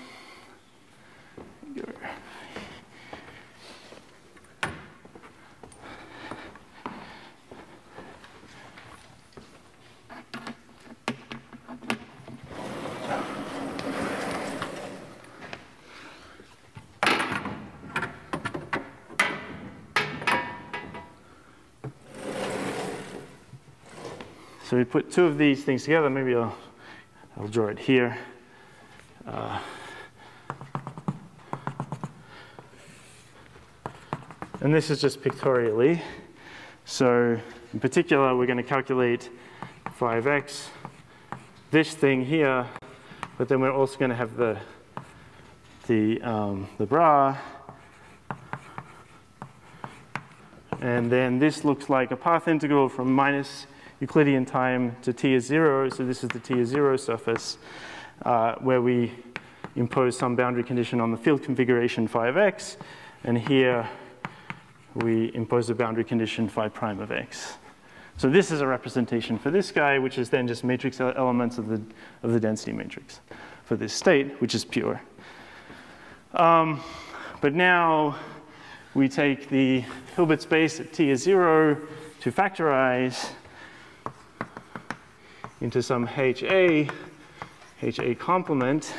So we put two of these things together. Maybe I'll, I'll draw it here. Uh, and this is just pictorially. So in particular, we're going to calculate 5x, this thing here, but then we're also going to have the, the, um, the bra. And then this looks like a path integral from minus Euclidean time to t is zero, so this is the t is zero surface, uh, where we impose some boundary condition on the field configuration phi of x, and here we impose a boundary condition phi prime of x. So this is a representation for this guy, which is then just matrix elements of the, of the density matrix for this state, which is pure. Um, but now we take the Hilbert space at t is zero to factorize into some HA, HA complement.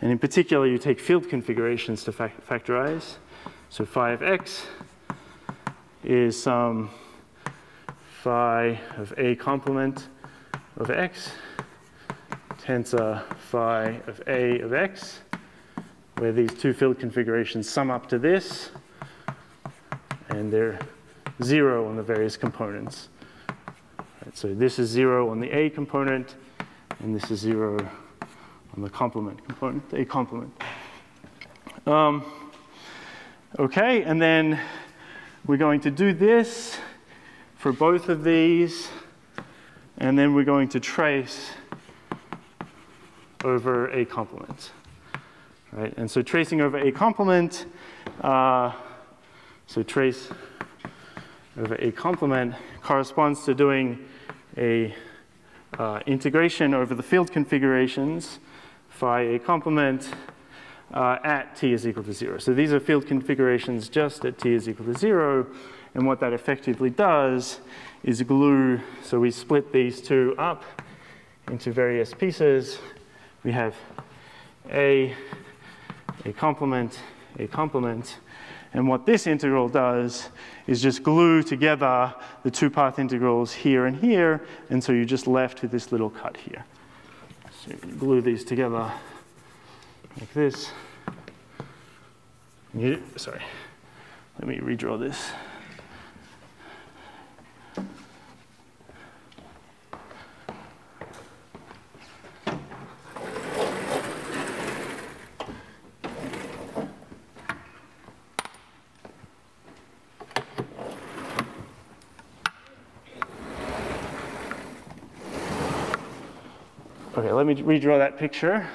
And in particular, you take field configurations to fa factorize. So 5x is some phi of A complement of x tensor phi of A of x, where these two field configurations sum up to this, and they're zero on the various components. Right, so this is zero on the A component, and this is zero on the complement component, A complement. Um, okay, and then we're going to do this for both of these, and then we're going to trace over A complement. Right, and so tracing over A complement, uh, so trace over A complement corresponds to doing a uh, integration over the field configurations phi a complement uh, at t is equal to zero. So these are field configurations just at t is equal to zero. And what that effectively does is glue, so we split these two up into various pieces. We have a, a complement, a complement, and what this integral does is just glue together the two path integrals here and here, and so you're just left with this little cut here. So you can glue these together like this. You, sorry, let me redraw this. Okay, let me redraw that picture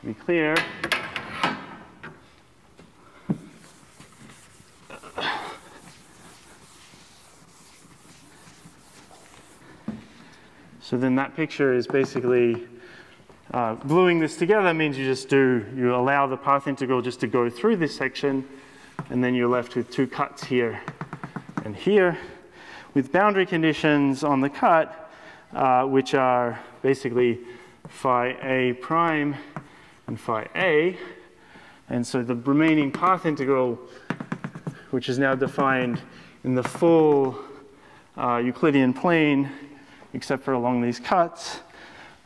to be clear. So then that picture is basically uh, gluing this together means you just do, you allow the path integral just to go through this section, and then you're left with two cuts here and here, with boundary conditions on the cut, uh, which are basically phi a prime and phi a. And so the remaining path integral, which is now defined in the full uh, Euclidean plane, except for along these cuts,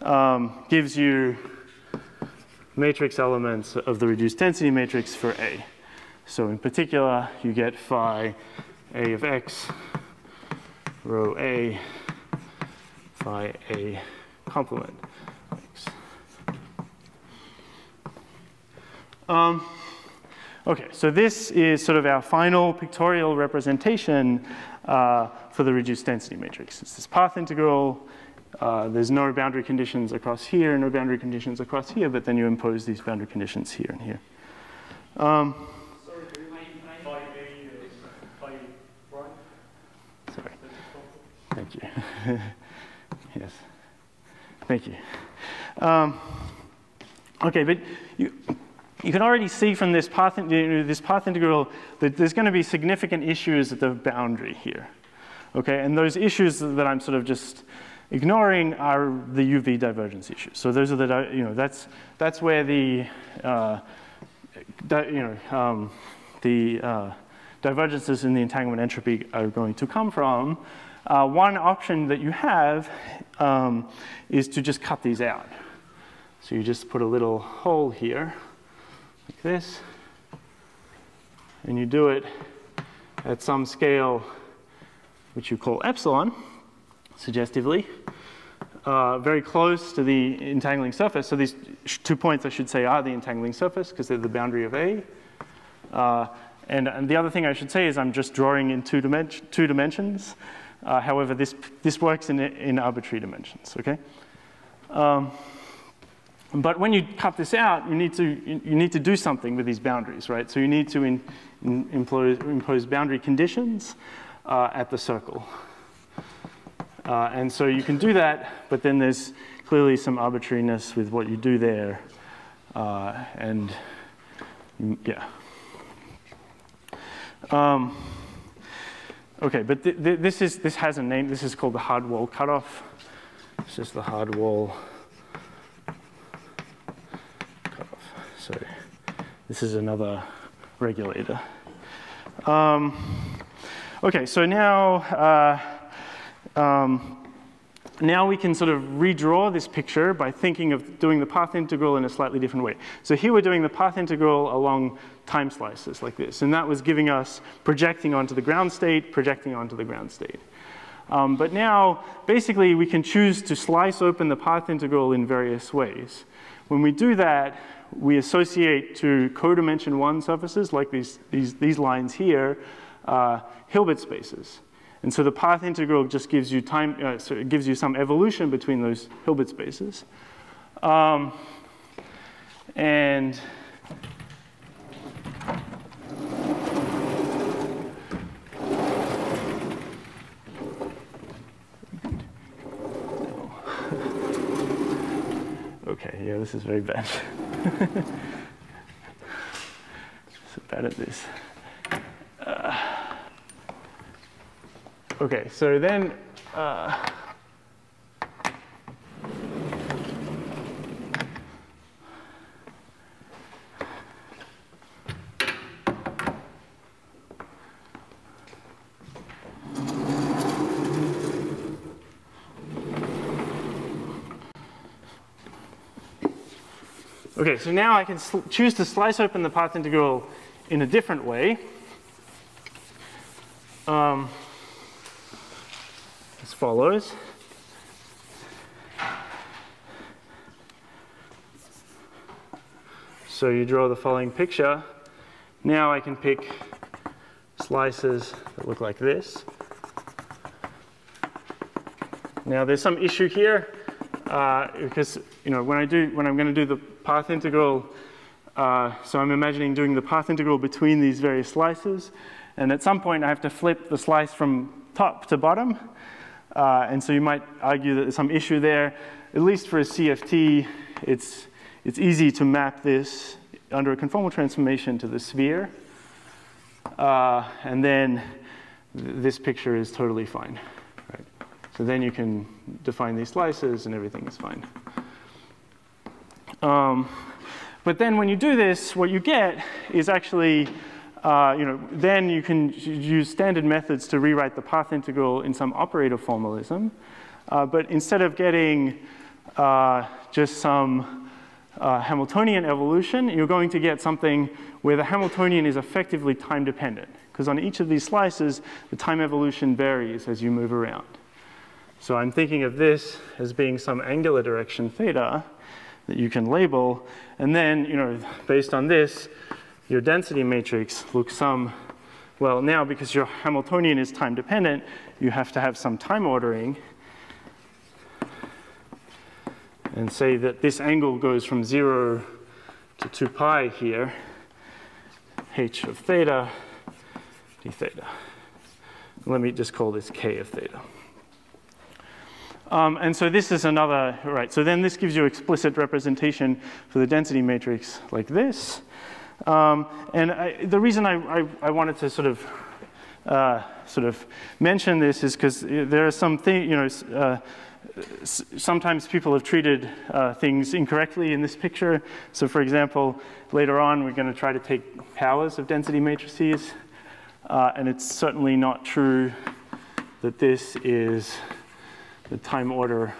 um, gives you matrix elements of the reduced density matrix for A. So in particular, you get phi A of x, rho A, phi A complement. Um, okay, so this is sort of our final pictorial representation uh, for the reduced density matrix. It's this path integral. Uh, there's no boundary conditions across here, no boundary conditions across here, but then you impose these boundary conditions here and here. Um, Sorry. Thank you. yes. Thank you. Um, okay, but you, you can already see from this path, this path integral that there's going to be significant issues at the boundary here. Okay, and those issues that I'm sort of just ignoring are the UV divergence issues. So those are the, you know, that's, that's where the, uh, you know, um, the uh, divergences in the entanglement entropy are going to come from. Uh, one option that you have um, is to just cut these out. So you just put a little hole here, like this, and you do it at some scale which you call epsilon, suggestively, uh, very close to the entangling surface. So these two points, I should say, are the entangling surface because they're the boundary of A. Uh, and, and, the other thing I should say is I'm just drawing in two, dimen two dimensions. Uh, however, this, this works in, in arbitrary dimensions, okay? Um, but when you cut this out, you need to, you need to do something with these boundaries, right? So you need to in, in, impose, impose boundary conditions uh, at the circle. Uh, and so you can do that, but then there's clearly some arbitrariness with what you do there. Uh, and yeah. Um, okay, but th th this, is, this has a name. This is called the hard wall cutoff. This is the hard wall cutoff. So this is another regulator. Um, okay, so now uh, um, now we can sort of redraw this picture by thinking of doing the path integral in a slightly different way. So here we're doing the path integral along time slices like this, and that was giving us projecting onto the ground state, projecting onto the ground state. Um, but now, basically, we can choose to slice open the path integral in various ways. When we do that, we associate to codimension one surfaces, like these, these, these lines here, uh, Hilbert spaces. And so the path integral just gives you time, uh, so it gives you some evolution between those Hilbert spaces. Um, and okay, yeah, this is very bad. so bad at this. Uh, Okay, so then, uh, Okay, so now I can choose to slice open the path integral in a different way. Um, as follows. So you draw the following picture. Now I can pick slices that look like this. Now there's some issue here. uh, because you know when I do when I'm going to do the path integral, uh, so I'm imagining doing the path integral between these various slices, and at some point I have to flip the slice from top to bottom, uh, and so you might argue that there's some issue there. At least for a CFT, it's it's easy to map this under a conformal transformation to the sphere, uh, and then th this picture is totally fine. Right? So then you can define these slices and everything is fine. Um, but then when you do this, what you get is actually, uh, you know, then you can use standard methods to rewrite the path integral in some operator formalism. Uh, but instead of getting uh, just some uh, Hamiltonian evolution, you're going to get something where the Hamiltonian is effectively time dependent. Because on each of these slices, the time evolution varies as you move around. So I'm thinking of this as being some angular direction theta that you can label. And then, you know, based on this, your density matrix looks some, well, now because your Hamiltonian is time dependent, you have to have some time ordering. And say that this angle goes from zero to 2 pi here, h of theta, d theta. Let me just call this k of theta. Um, and so this is another, right, so then this gives you explicit representation for the density matrix like this. Um, and I, the reason I, I, I, wanted to sort of uh, sort of mention this is because there are some things, you know, uh, sometimes people have treated uh, things incorrectly in this picture. So for example, later on we're going to try to take powers of density matrices. Uh, and it's certainly not true that this is the time order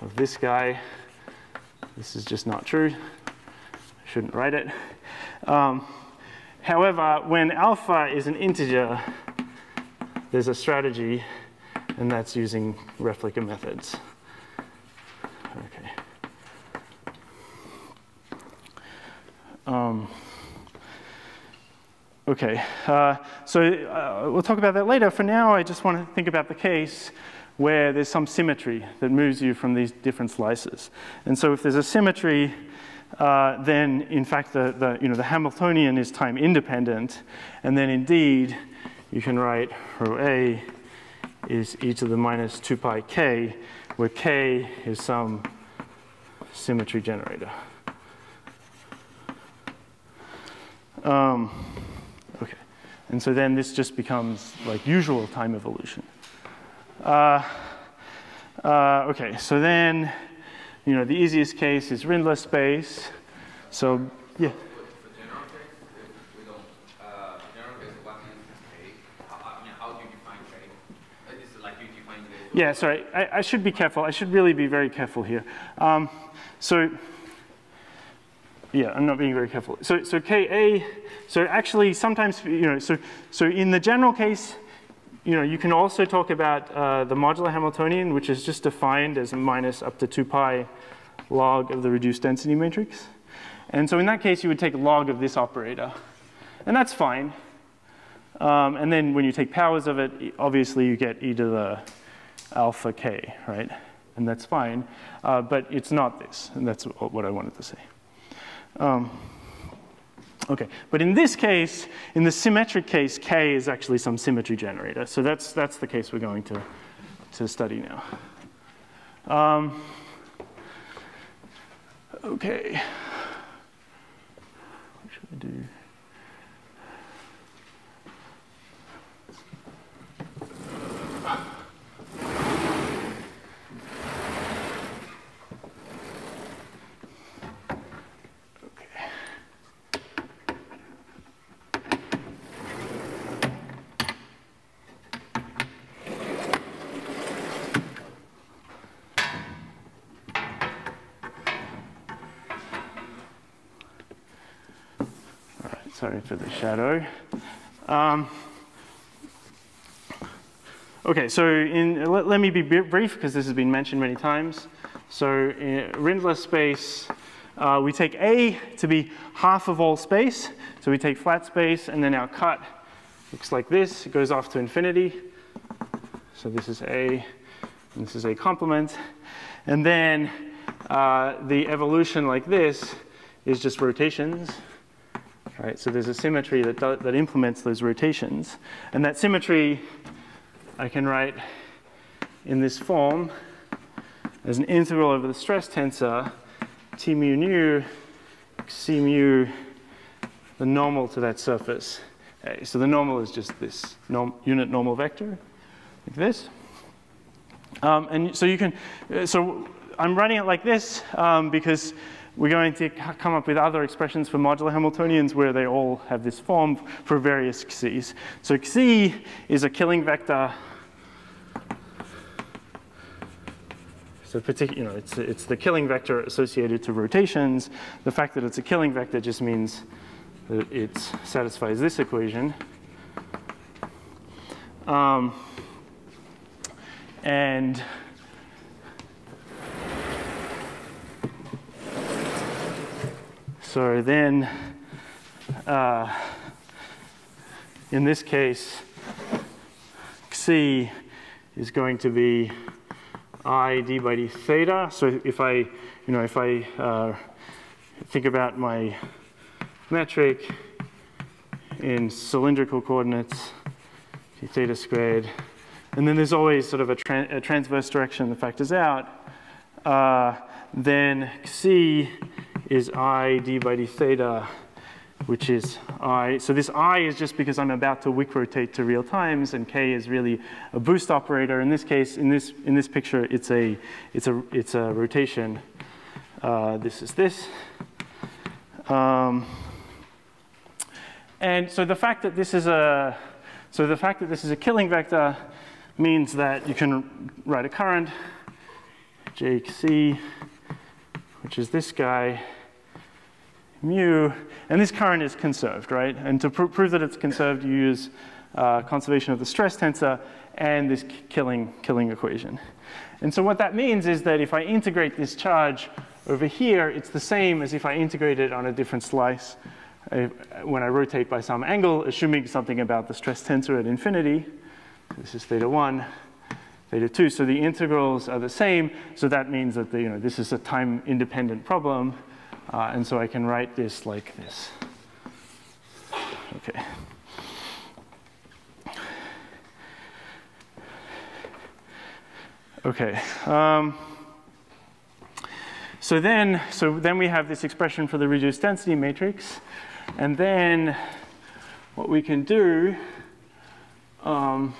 of this guy. This is just not true. I shouldn't write it. Um, however, when alpha is an integer, there's a strategy, and that's using replica methods. Okay. Um, Okay, uh, so uh, we'll talk about that later. For now, I just want to think about the case where there's some symmetry that moves you from these different slices. And so if there's a symmetry, uh, then in fact the, the, you know, the Hamiltonian is time independent. And then indeed, you can write rho A is e to the minus 2 pi k, where k is some symmetry generator. Um, and so then this just becomes like usual time evolution. Uh, uh, okay, so then, you know, the easiest case is Rindler space. So, yeah. Yeah, sorry, I, I, should be careful. I should really be very careful here. Um, so, yeah, I'm not being very careful. So, so Ka, so actually sometimes, you know, so, so in the general case, you know, you can also talk about uh, the modular Hamiltonian, which is just defined as minus up to 2 pi log of the reduced density matrix. And so in that case, you would take log of this operator. And that's fine. Um, and then when you take powers of it, obviously you get e to the alpha k, right? And that's fine. Uh, but it's not this. And that's what I wanted to say. Um, okay, but in this case, in the symmetric case, K is actually some symmetry generator. So that's, that's the case we're going to, to study now. Um, okay. What should I do? Sorry for the shadow. Um, okay, so in, let, let, me be brief because this has been mentioned many times. So in Rindler space, uh, we take A to be half of all space. So we take flat space and then our cut looks like this. It goes off to infinity. So this is A, And this is a complement. And then uh, the evolution like this is just rotations. Right, so there's a symmetry that, that implements those rotations. And that symmetry I can write in this form as an integral over the stress tensor t mu nu c mu the normal to that surface. Okay, so the normal is just this norm, unit normal vector, like this. Um, and so you can, uh, so I'm writing it like this um, because we're going to come up with other expressions for modular Hamiltonians where they all have this form for various x's. So xi is a killing vector. So you know, it's, it's the killing vector associated to rotations. The fact that it's a killing vector just means that it satisfies this equation. Um, and So then, uh, in this case, xi is going to be i d by d theta. So if I, you know, if I uh, think about my metric in cylindrical coordinates, d theta squared, and then there's always sort of a, tra a transverse direction that factors out, uh, then xi is i d by d theta, which is i. So this i is just because I'm about to wick rotate to real times, and k is really a boost operator. In this case, in this in this picture, it's a it's a it's a rotation. Uh, this is this. Um, and so the fact that this is a so the fact that this is a killing vector means that you can write a current, jc, which is this guy, mu, and this current is conserved, right? And to pr prove that it's conserved, you use uh, conservation of the stress tensor and this killing, killing equation. And so what that means is that if I integrate this charge over here, it's the same as if I integrate it on a different slice uh, when I rotate by some angle, assuming something about the stress tensor at infinity. This is theta 1, theta 2. So the integrals are the same. So that means that the, you know, this is a time-independent problem. Uh, and so I can write this like this. Okay. Okay. Um, so then, so then we have this expression for the reduced density matrix. And then what we can do, um,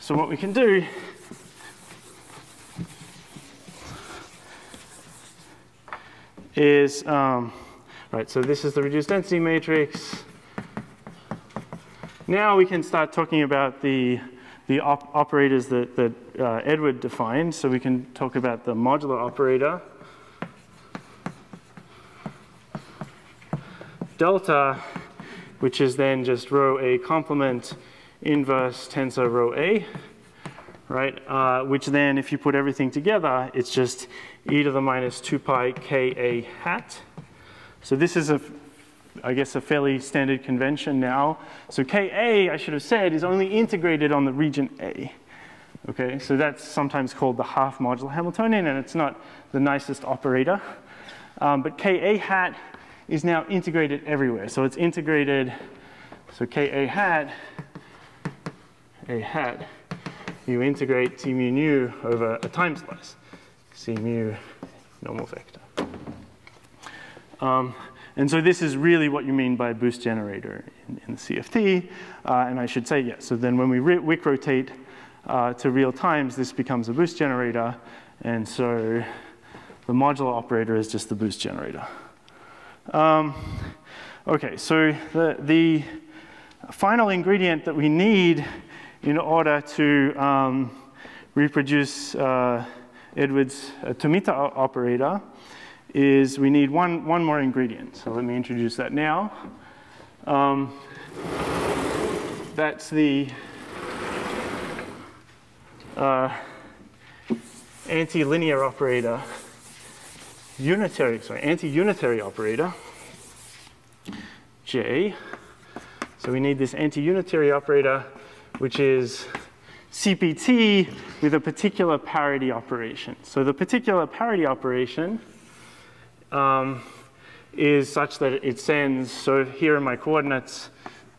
So what we can do is, um, right, so this is the reduced density matrix. Now we can start talking about the, the op operators that, that uh, Edward defined. So we can talk about the modular operator. Delta, which is then just rho A complement inverse tensor rho A, right? Uh, which then, if you put everything together, it's just e to the minus 2 pi k a hat. So this is, a, I guess, a fairly standard convention now. So ka, I should have said, is only integrated on the region A. Okay, so that's sometimes called the half module Hamiltonian, and it's not the nicest operator. Um, but ka hat is now integrated everywhere. So it's integrated, so ka hat a hat, you integrate T mu nu over a time slice, C mu normal vector. Um, and so this is really what you mean by boost generator in, in the CFT. Uh, and I should say, yes, so then when we wick rotate uh, to real times, this becomes a boost generator. And so the modular operator is just the boost generator. Um, okay, so the, the final ingredient that we need in order to um, reproduce uh, Edwards' uh, Tomita operator is we need one, one more ingredient. So let me introduce that now. Um, that's the uh, anti-linear operator, unitary, sorry, anti-unitary operator. J. So we need this anti-unitary operator, which is CPT with a particular parity operation. So the particular parity operation um, is such that it sends, so here are my coordinates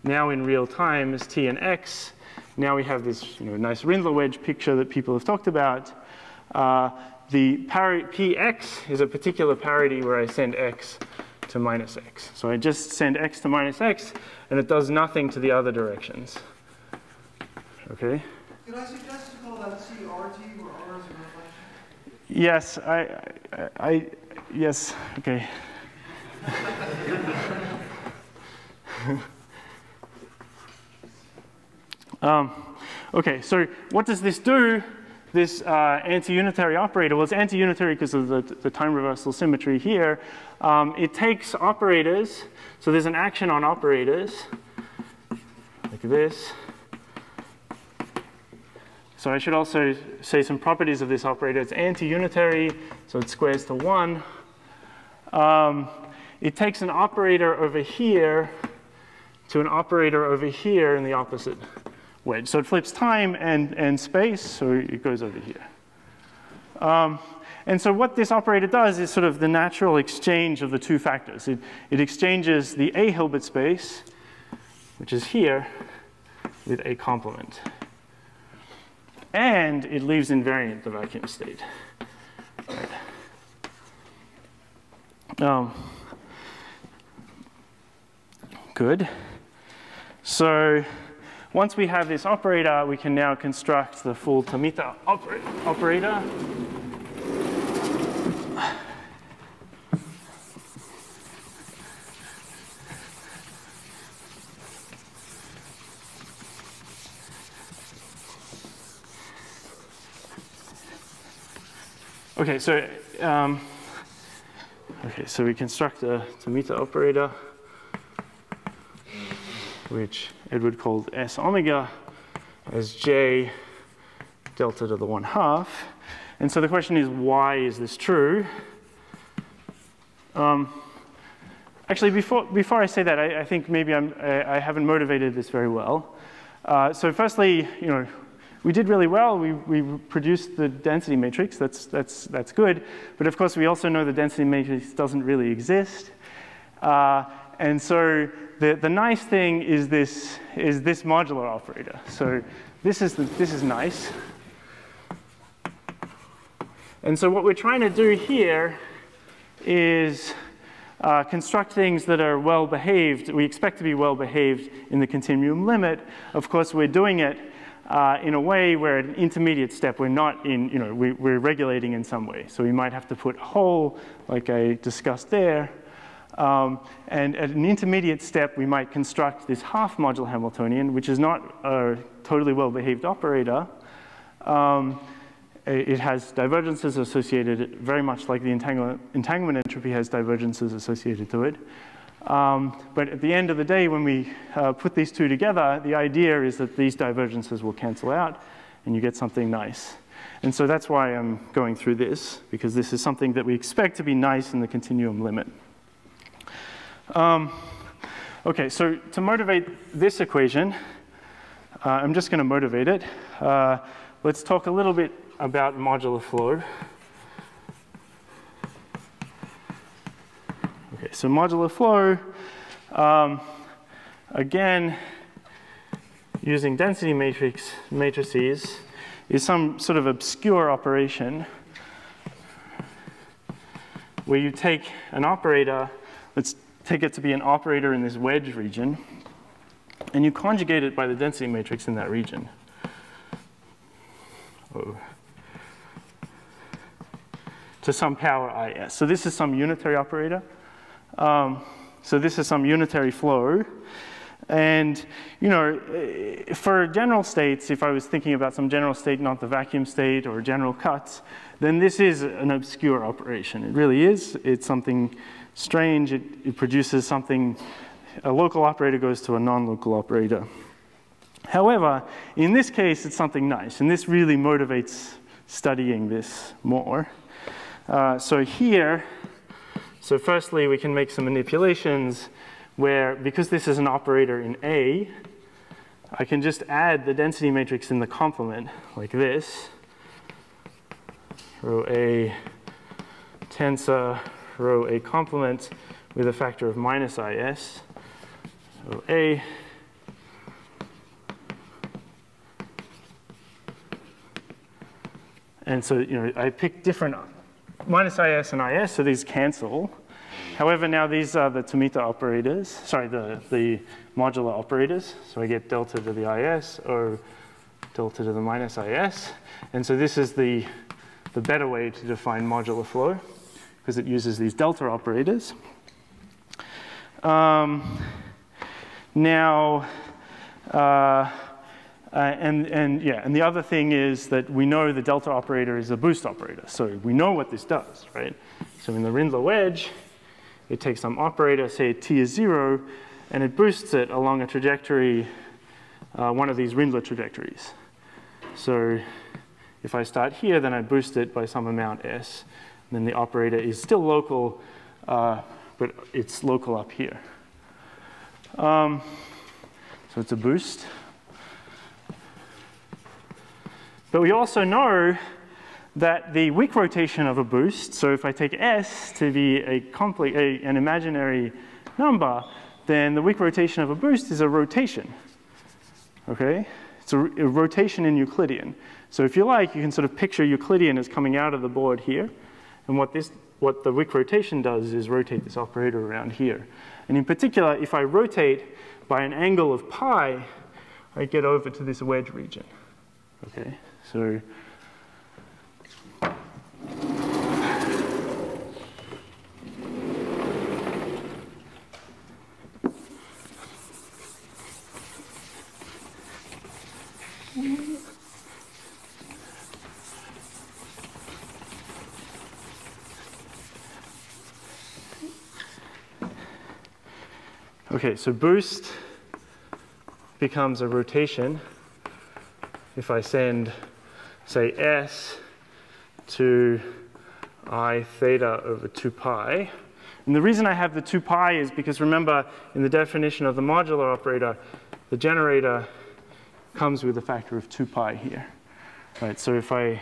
now in real time is t and x. Now we have this you know, nice Rindler wedge picture that people have talked about. Uh, the px is a particular parity where I send x to minus x. So I just send x to minus x, and it does nothing to the other directions. Okay? Could I suggest to call that CRT where R is a reflection? Yes, I, I, I yes, okay. um, okay, so what does this do? This uh, anti-unitary operator, well, it's anti-unitary because of the, the, time reversal symmetry here. Um, it takes operators, so there's an action on operators, like this. So I should also say some properties of this operator. It's anti-unitary, so it squares to 1. Um, it takes an operator over here to an operator over here in the opposite wedge. So it flips time and, and space, so it goes over here. Um, and so what this operator does is sort of the natural exchange of the two factors. It, it exchanges the A Hilbert space, which is here, with A complement. And it leaves invariant the vacuum state. Right. Um, good. So once we have this operator, we can now construct the full Tomita oper operator. Okay, so um, Okay, so we construct a Tomita operator, which Edward called S omega as J delta to the 1 half. And so the question is, why is this true? Um, actually, before, before I say that, I, I think maybe I'm, I, I, haven't motivated this very well. Uh, so firstly, you know, we did really well. We, we produced the density matrix. That's, that's, that's good. But of course, we also know the density matrix doesn't really exist. Uh, and so the, the nice thing is this, is this modular operator. So this is, the, this is nice. And so what we're trying to do here is uh, construct things that are well behaved. We expect to be well behaved in the continuum limit. Of course, we're doing it uh, in a way where at an intermediate step we're not in, you know, we, we're regulating in some way. So we might have to put whole, like I discussed there. Um, and at an intermediate step, we might construct this half module Hamiltonian, which is not a totally well-behaved operator. Um, it has divergences associated, very much like the entanglement, entanglement entropy has divergences associated to it. Um, but at the end of the day, when we uh, put these two together, the idea is that these divergences will cancel out and you get something nice. And so that's why I'm going through this, because this is something that we expect to be nice in the continuum limit. Um, okay, so to motivate this equation, uh, I'm just going to motivate it. Uh, let's talk a little bit about modular flow. Okay, so modular flow, um, again, using density matrix matrices, is some sort of obscure operation where you take an operator, let's take it to be an operator in this wedge region, and you conjugate it by the density matrix in that region. Oh. To some power IS. So this is some unitary operator. Um, so this is some unitary flow. And, you know, for general states, if I was thinking about some general state, not the vacuum state or general cuts, then this is an obscure operation. It really is. It's something strange. It, it produces something, a local operator goes to a non-local operator. However, in this case, it's something nice, and this really motivates studying this more. Uh, so here, so firstly, we can make some manipulations where because this is an operator in A, I can just add the density matrix in the complement like this. Rho A tensor, rho A complement with a factor of minus IS. So A And so, you know, I pick different minus IS and IS, so these cancel. However, now these are the Tomita operators, sorry, the, the modular operators. So I get delta to the IS or delta to the minus IS. And so this is the, the better way to define modular flow because it uses these delta operators. Um, now, uh, uh, and, and yeah, and the other thing is that we know the delta operator is a boost operator. So we know what this does, right? So in the Rindler wedge, it takes some operator, say t is zero, and it boosts it along a trajectory, uh, one of these Rindler trajectories. So if I start here, then I boost it by some amount s. Then the operator is still local, uh, but it's local up here. Um, so it's a boost. But we also know that the wick rotation of a boost, so if I take s to be a, a, an imaginary number, then the wick rotation of a boost is a rotation. Okay? It's a, a, rotation in Euclidean. So if you like, you can sort of picture Euclidean as coming out of the board here. And what, this, what the wick rotation does is rotate this operator around here. And in particular, if I rotate by an angle of pi, I get over to this wedge region. Okay? So Okay, so boost becomes a rotation if I send say s to i theta over 2 pi. And the reason I have the 2 pi is because remember, in the definition of the modular operator, the generator comes with a factor of 2 pi here. Right, so if I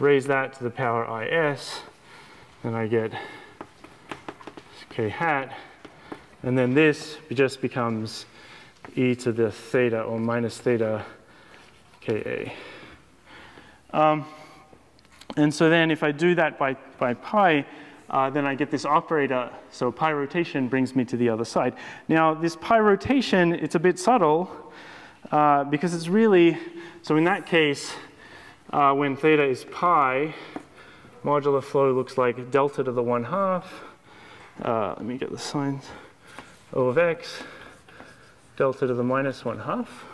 raise that to the power is, then I get k hat. And then this just becomes e to the theta or minus theta ka. Um, and so then if I do that by, by pi, uh, then I get this operator. So pi rotation brings me to the other side. Now this pi rotation, it's a bit subtle uh, because it's really, so in that case, uh, when theta is pi, modular flow looks like delta to the 1 half. Uh, let me get the signs. Of x, delta to the minus 1 half.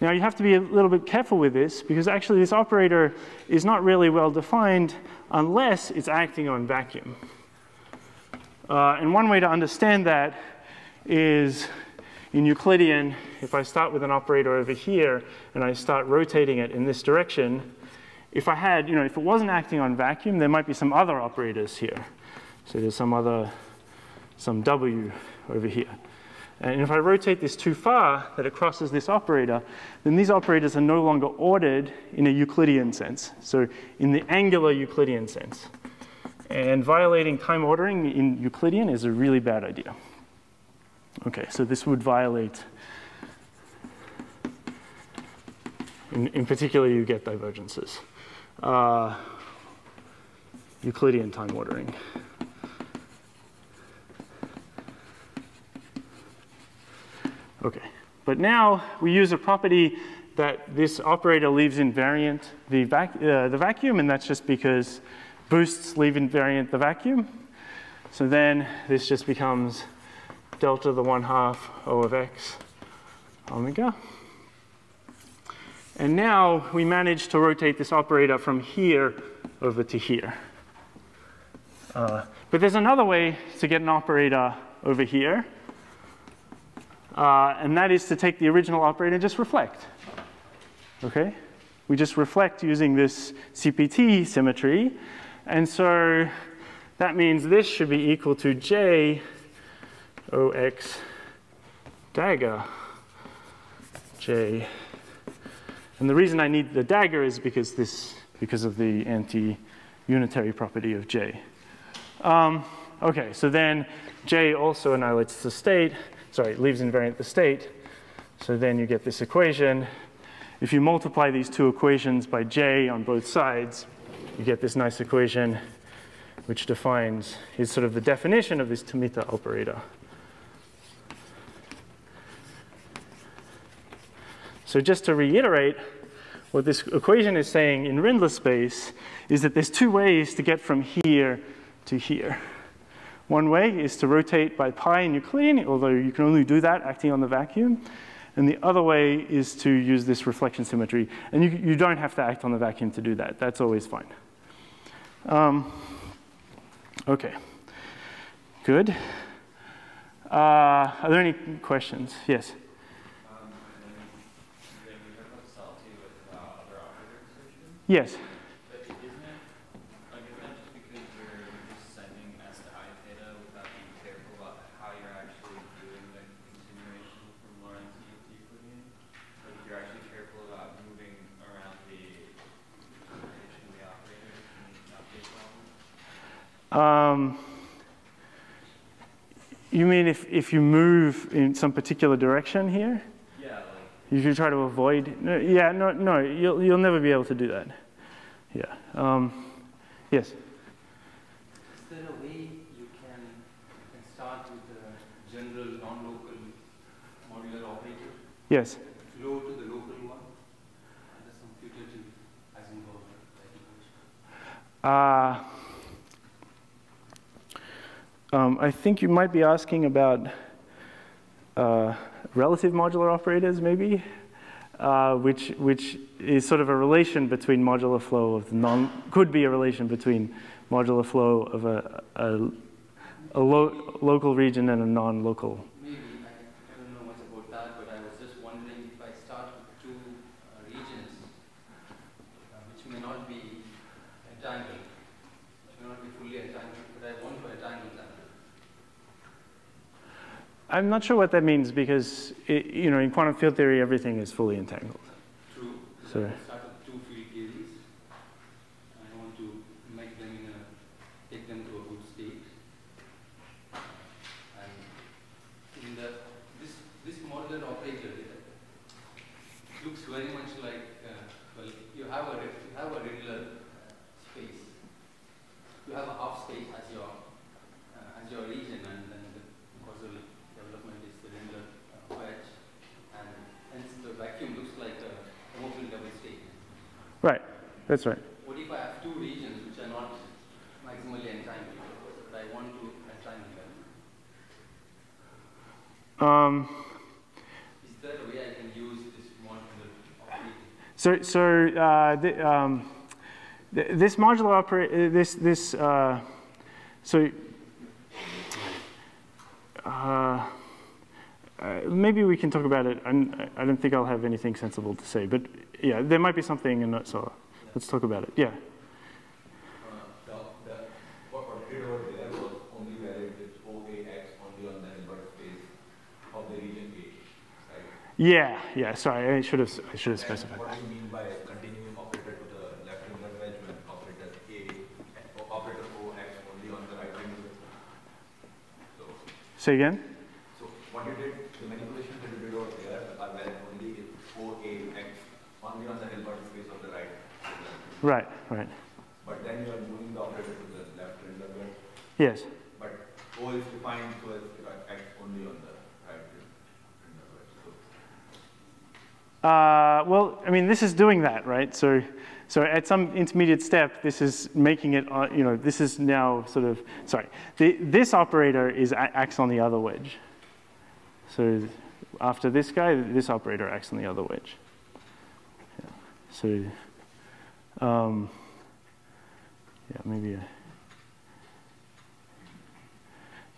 Now you have to be a little bit careful with this because actually this operator is not really well defined unless it's acting on vacuum. Uh, and one way to understand that is in Euclidean, if I start with an operator over here and I start rotating it in this direction, if I had, you know, if it wasn't acting on vacuum, there might be some other operators here. So there's some other, some W over here. And if I rotate this too far, that it crosses this operator, then these operators are no longer ordered in a Euclidean sense, so in the angular Euclidean sense. And violating time ordering in Euclidean is a really bad idea. Okay, so this would violate, in, in particular, you get divergences. Uh, Euclidean time ordering. Okay, but now we use a property that this operator leaves invariant the, vac uh, the vacuum, and that's just because boosts leave invariant the vacuum. So then this just becomes delta the 1 half O of x omega. And now we manage to rotate this operator from here over to here. Uh, but there's another way to get an operator over here. Uh, and that is to take the original operator and just reflect. Okay? We just reflect using this CPT symmetry. And so that means this should be equal to J OX dagger J. And the reason I need the dagger is because this, because of the anti-unitary property of J. Um, okay, so then J also annihilates the state, sorry, leaves invariant the state. So then you get this equation. If you multiply these two equations by J on both sides, you get this nice equation which defines, is sort of the definition of this Tomita operator. So just to reiterate, what this equation is saying in Rindler space is that there's two ways to get from here to here. One way is to rotate by pi in Euclidean, although you can only do that acting on the vacuum. And the other way is to use this reflection symmetry. And you, you don't have to act on the vacuum to do that. That's always fine. Um, okay, good. Uh, are there any questions? Yes? Um, and then, then we talk about solitude with uh, other operator insertion. Yes. But isn't it, like, isn't that just because you're just sending S to I theta without being careful about how you're actually doing the continuation from Lorentz to Euclidean? Like, you're actually careful about moving around the configuration of the operator to not be a problem? Um, you mean if, if you move in some particular direction here? Yeah, like, You should try to avoid. No, yeah, no, no, you'll, you'll never be able to do that. Yeah. Um, yes. Is there a way you can, you can start with a general non-local modular operator, Yes. flow to the local one, and there's some Heisenberg equation? Uh, um, I think you might be asking about uh, relative modular operators, maybe, uh, which, which is sort of a relation between modular flow of the non, could be a relation between modular flow of a, a, a lo local region and a non-local. Maybe, I, I don't know much about that, but I was just wondering if I start with two uh, regions, uh, which may not be entangled, which may not be fully entangled, but I want to entangle them. I'm not sure what that means because, it, you know, in quantum field theory, everything is fully entangled. True. So- I start with two field theories. I want to make them in a, take them to a good state. And in the, this, this modular operator it looks very much like, uh, well, you have a, re- you have a regular uh, space. You have a half space as your, uh, as your region and then the causal development is the regular uh, wedge. And hence the vacuum looks like a thermofield double state. Right, that's right. What if I have two regions which are not maximally entangled, but I want to entangle them? Um, Is there a way I can use this modular? So, so uh, the, um, th this modular operator, this, this, uh, so uh, uh, maybe we can talk about it. I'm, I don't think I'll have anything sensible to say, but yeah, there might be something, in that, so let's talk about it. Yeah. The, the, what what did over there only OAX only on the of the region A, right? Yeah, yeah. Sorry, I should have, I should have specified. What do you mean by continuing operator to the left Hilbert wedge when operator A, o- operator OX only on the right Hilbert? So, Say again. so what you did, the manipulations that you did over there are valid only with OAX only on the Hilbert space of the right. Hilbert. Right, right. But then you are moving the operator to the left Hilbert wedge. Yes. But O is defined so as only on the right Hilbert wedge. So Uh, well, I mean, this is doing that, right? So, so at some intermediate step, this is making it, uh, you know, this is now sort of, sorry, the, this operator is acts on the other wedge. So after this guy, this operator acts on the other wedge. Yeah. So, um, yeah, maybe. I,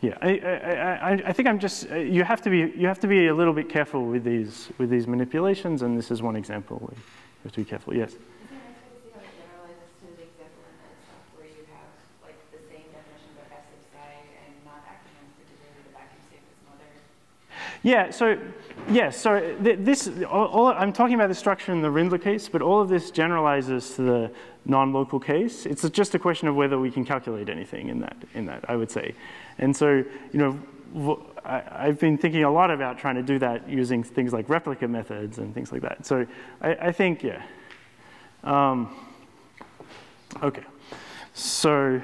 yeah, I, I, I, I think I'm just, uh, you have to be, you have to be a little bit careful with these, with these manipulations, and this is one example where you have to be careful, yes. Is it nicer to see how it generalizes to the example in that stuff where you have like the same definition but S of psi and not acting on particularly the vacuum state that's Yeah, so, yes, so th- this, all, all, I'm talking about the structure in the Rindler case, but all of this generalizes to the non-local case. It's just a question of whether we can calculate anything in that, in that, I would say. And so, you know, I, have been thinking a lot about trying to do that using things like replica methods and things like that. So I, I think, yeah. Um, okay, so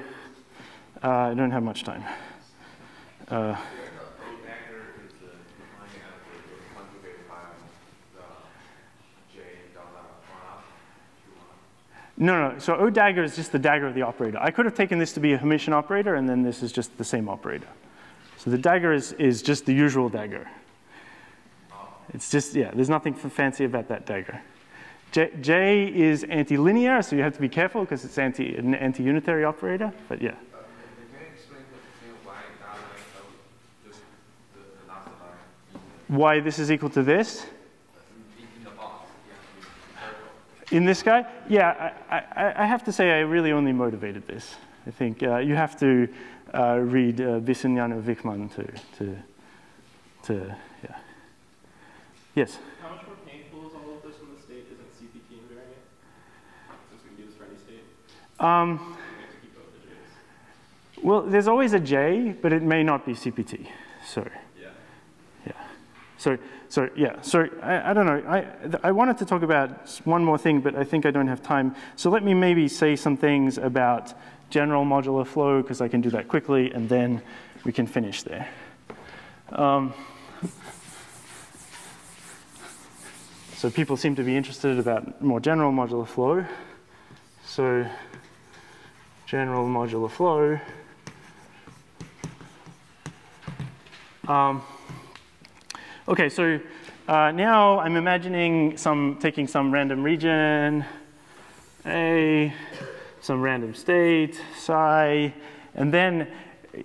uh, I don't have much time. Uh, No, no, so O dagger is just the dagger of the operator. I could have taken this to be a Hermitian operator, and then this is just the same operator. So the dagger is, is just the usual dagger. It's just, yeah, there's nothing fancy about that dagger. J, J is antilinear, so you have to be careful because it's anti, an anti-unitary operator, but yeah. Why this is equal to this? In this guy? Yeah, I, I, I, have to say I really only motivated this. I think uh, you have to uh, read uh, Bisognano Wichmann to, to, to, yeah. Yes? How much more painful is all of this when the state isn't CPT invariant? Since we can do this for any state. Um, well, there's always a J, but it may not be CPT. So, yeah. Yeah. So, so yeah, so I, I, don't know. I, I wanted to talk about one more thing, but I think I don't have time. So let me maybe say some things about general modular flow, because I can do that quickly, and then we can finish there. Um, so people seem to be interested about more general modular flow. So general modular flow. Um, Okay, so uh, now I'm imagining some taking some random region, A, some random state, psi, and then,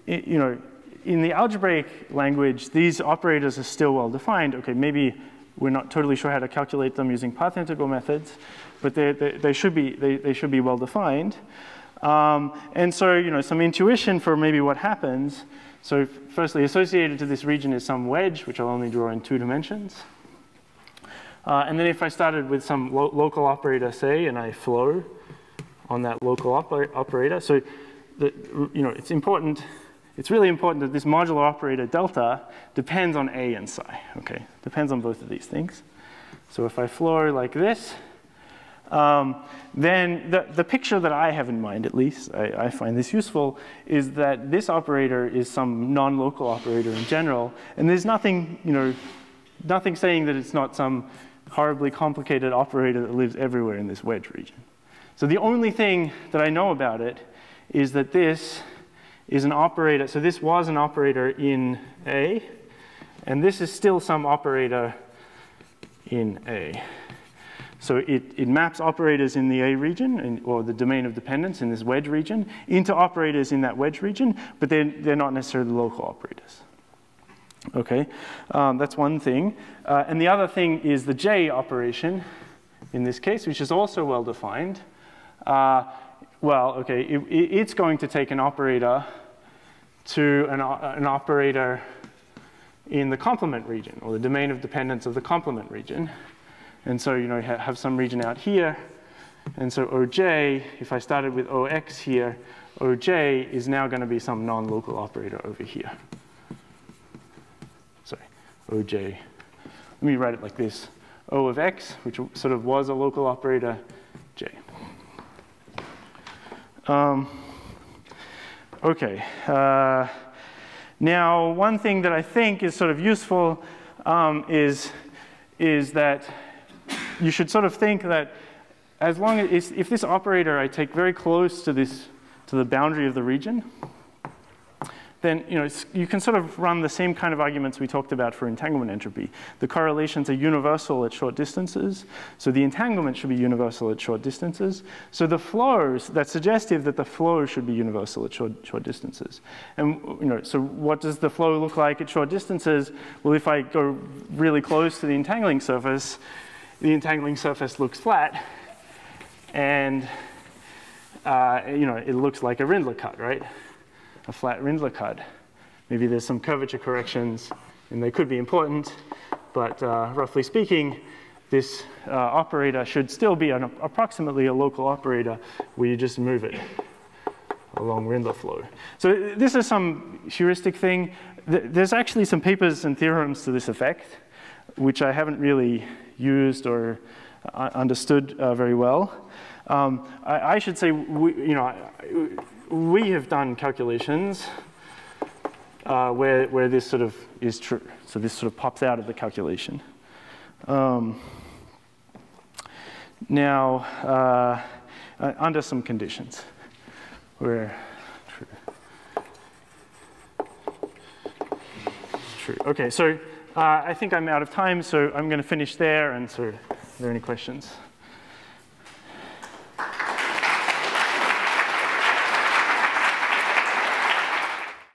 you know, in the algebraic language, these operators are still well defined. Okay, maybe we're not totally sure how to calculate them using path integral methods, but they, they, they should be they, they should be well defined. Um, and so, you know, some intuition for maybe what happens so firstly, associated to this region is some wedge, which I'll only draw in two dimensions. Uh, and then if I started with some lo local operator, say, and I flow on that local oper operator, so the, you know, it's important, it's really important that this modular operator delta depends on A and psi, okay? Depends on both of these things. So if I flow like this, um, then the, the picture that I have in mind, at least, I, I, find this useful, is that this operator is some non-local operator in general, and there's nothing, you know, nothing saying that it's not some horribly complicated operator that lives everywhere in this wedge region. So the only thing that I know about it is that this is an operator, so this was an operator in A, and this is still some operator in A. So it, it maps operators in the A region, in, or the domain of dependence in this wedge region, into operators in that wedge region, but they're, they're not necessarily local operators. Okay, um, that's one thing. Uh, and the other thing is the J operation in this case, which is also well defined. Uh, well, okay, it, it's going to take an operator to an, an operator in the complement region, or the domain of dependence of the complement region. And so, you know, have some region out here. And so OJ, if I started with OX here, OJ is now going to be some non-local operator over here. Sorry, OJ. Let me write it like this. O of X, which sort of was a local operator, J. Um, okay. Uh, now, one thing that I think is sort of useful um, is, is that you should sort of think that as long as, if this operator I take very close to this, to the boundary of the region, then you, know, you can sort of run the same kind of arguments we talked about for entanglement entropy. The correlations are universal at short distances, so the entanglement should be universal at short distances. So the flows, that's suggestive that the flow should be universal at short, short distances. And you know, so what does the flow look like at short distances? Well, if I go really close to the entangling surface, the entangling surface looks flat, and uh, you know, it looks like a Rindler cut, right? A flat Rindler cut. Maybe there's some curvature corrections And they could be important, but uh, roughly speaking, this uh, operator should still be an, approximately a local operator where you just move it along Rindler flow. So this is some heuristic thing. There's actually some papers and theorems to this effect, which I haven't really used or uh, understood uh, very well. Um, I, I, should say, we, you know, we have done calculations uh, where, where this sort of is true. So this sort of pops out of the calculation. Um, now, uh, uh under some conditions where true. True. Okay, so Uh, I think I'm out of time, so I'm going to finish there. And so, are there any questions?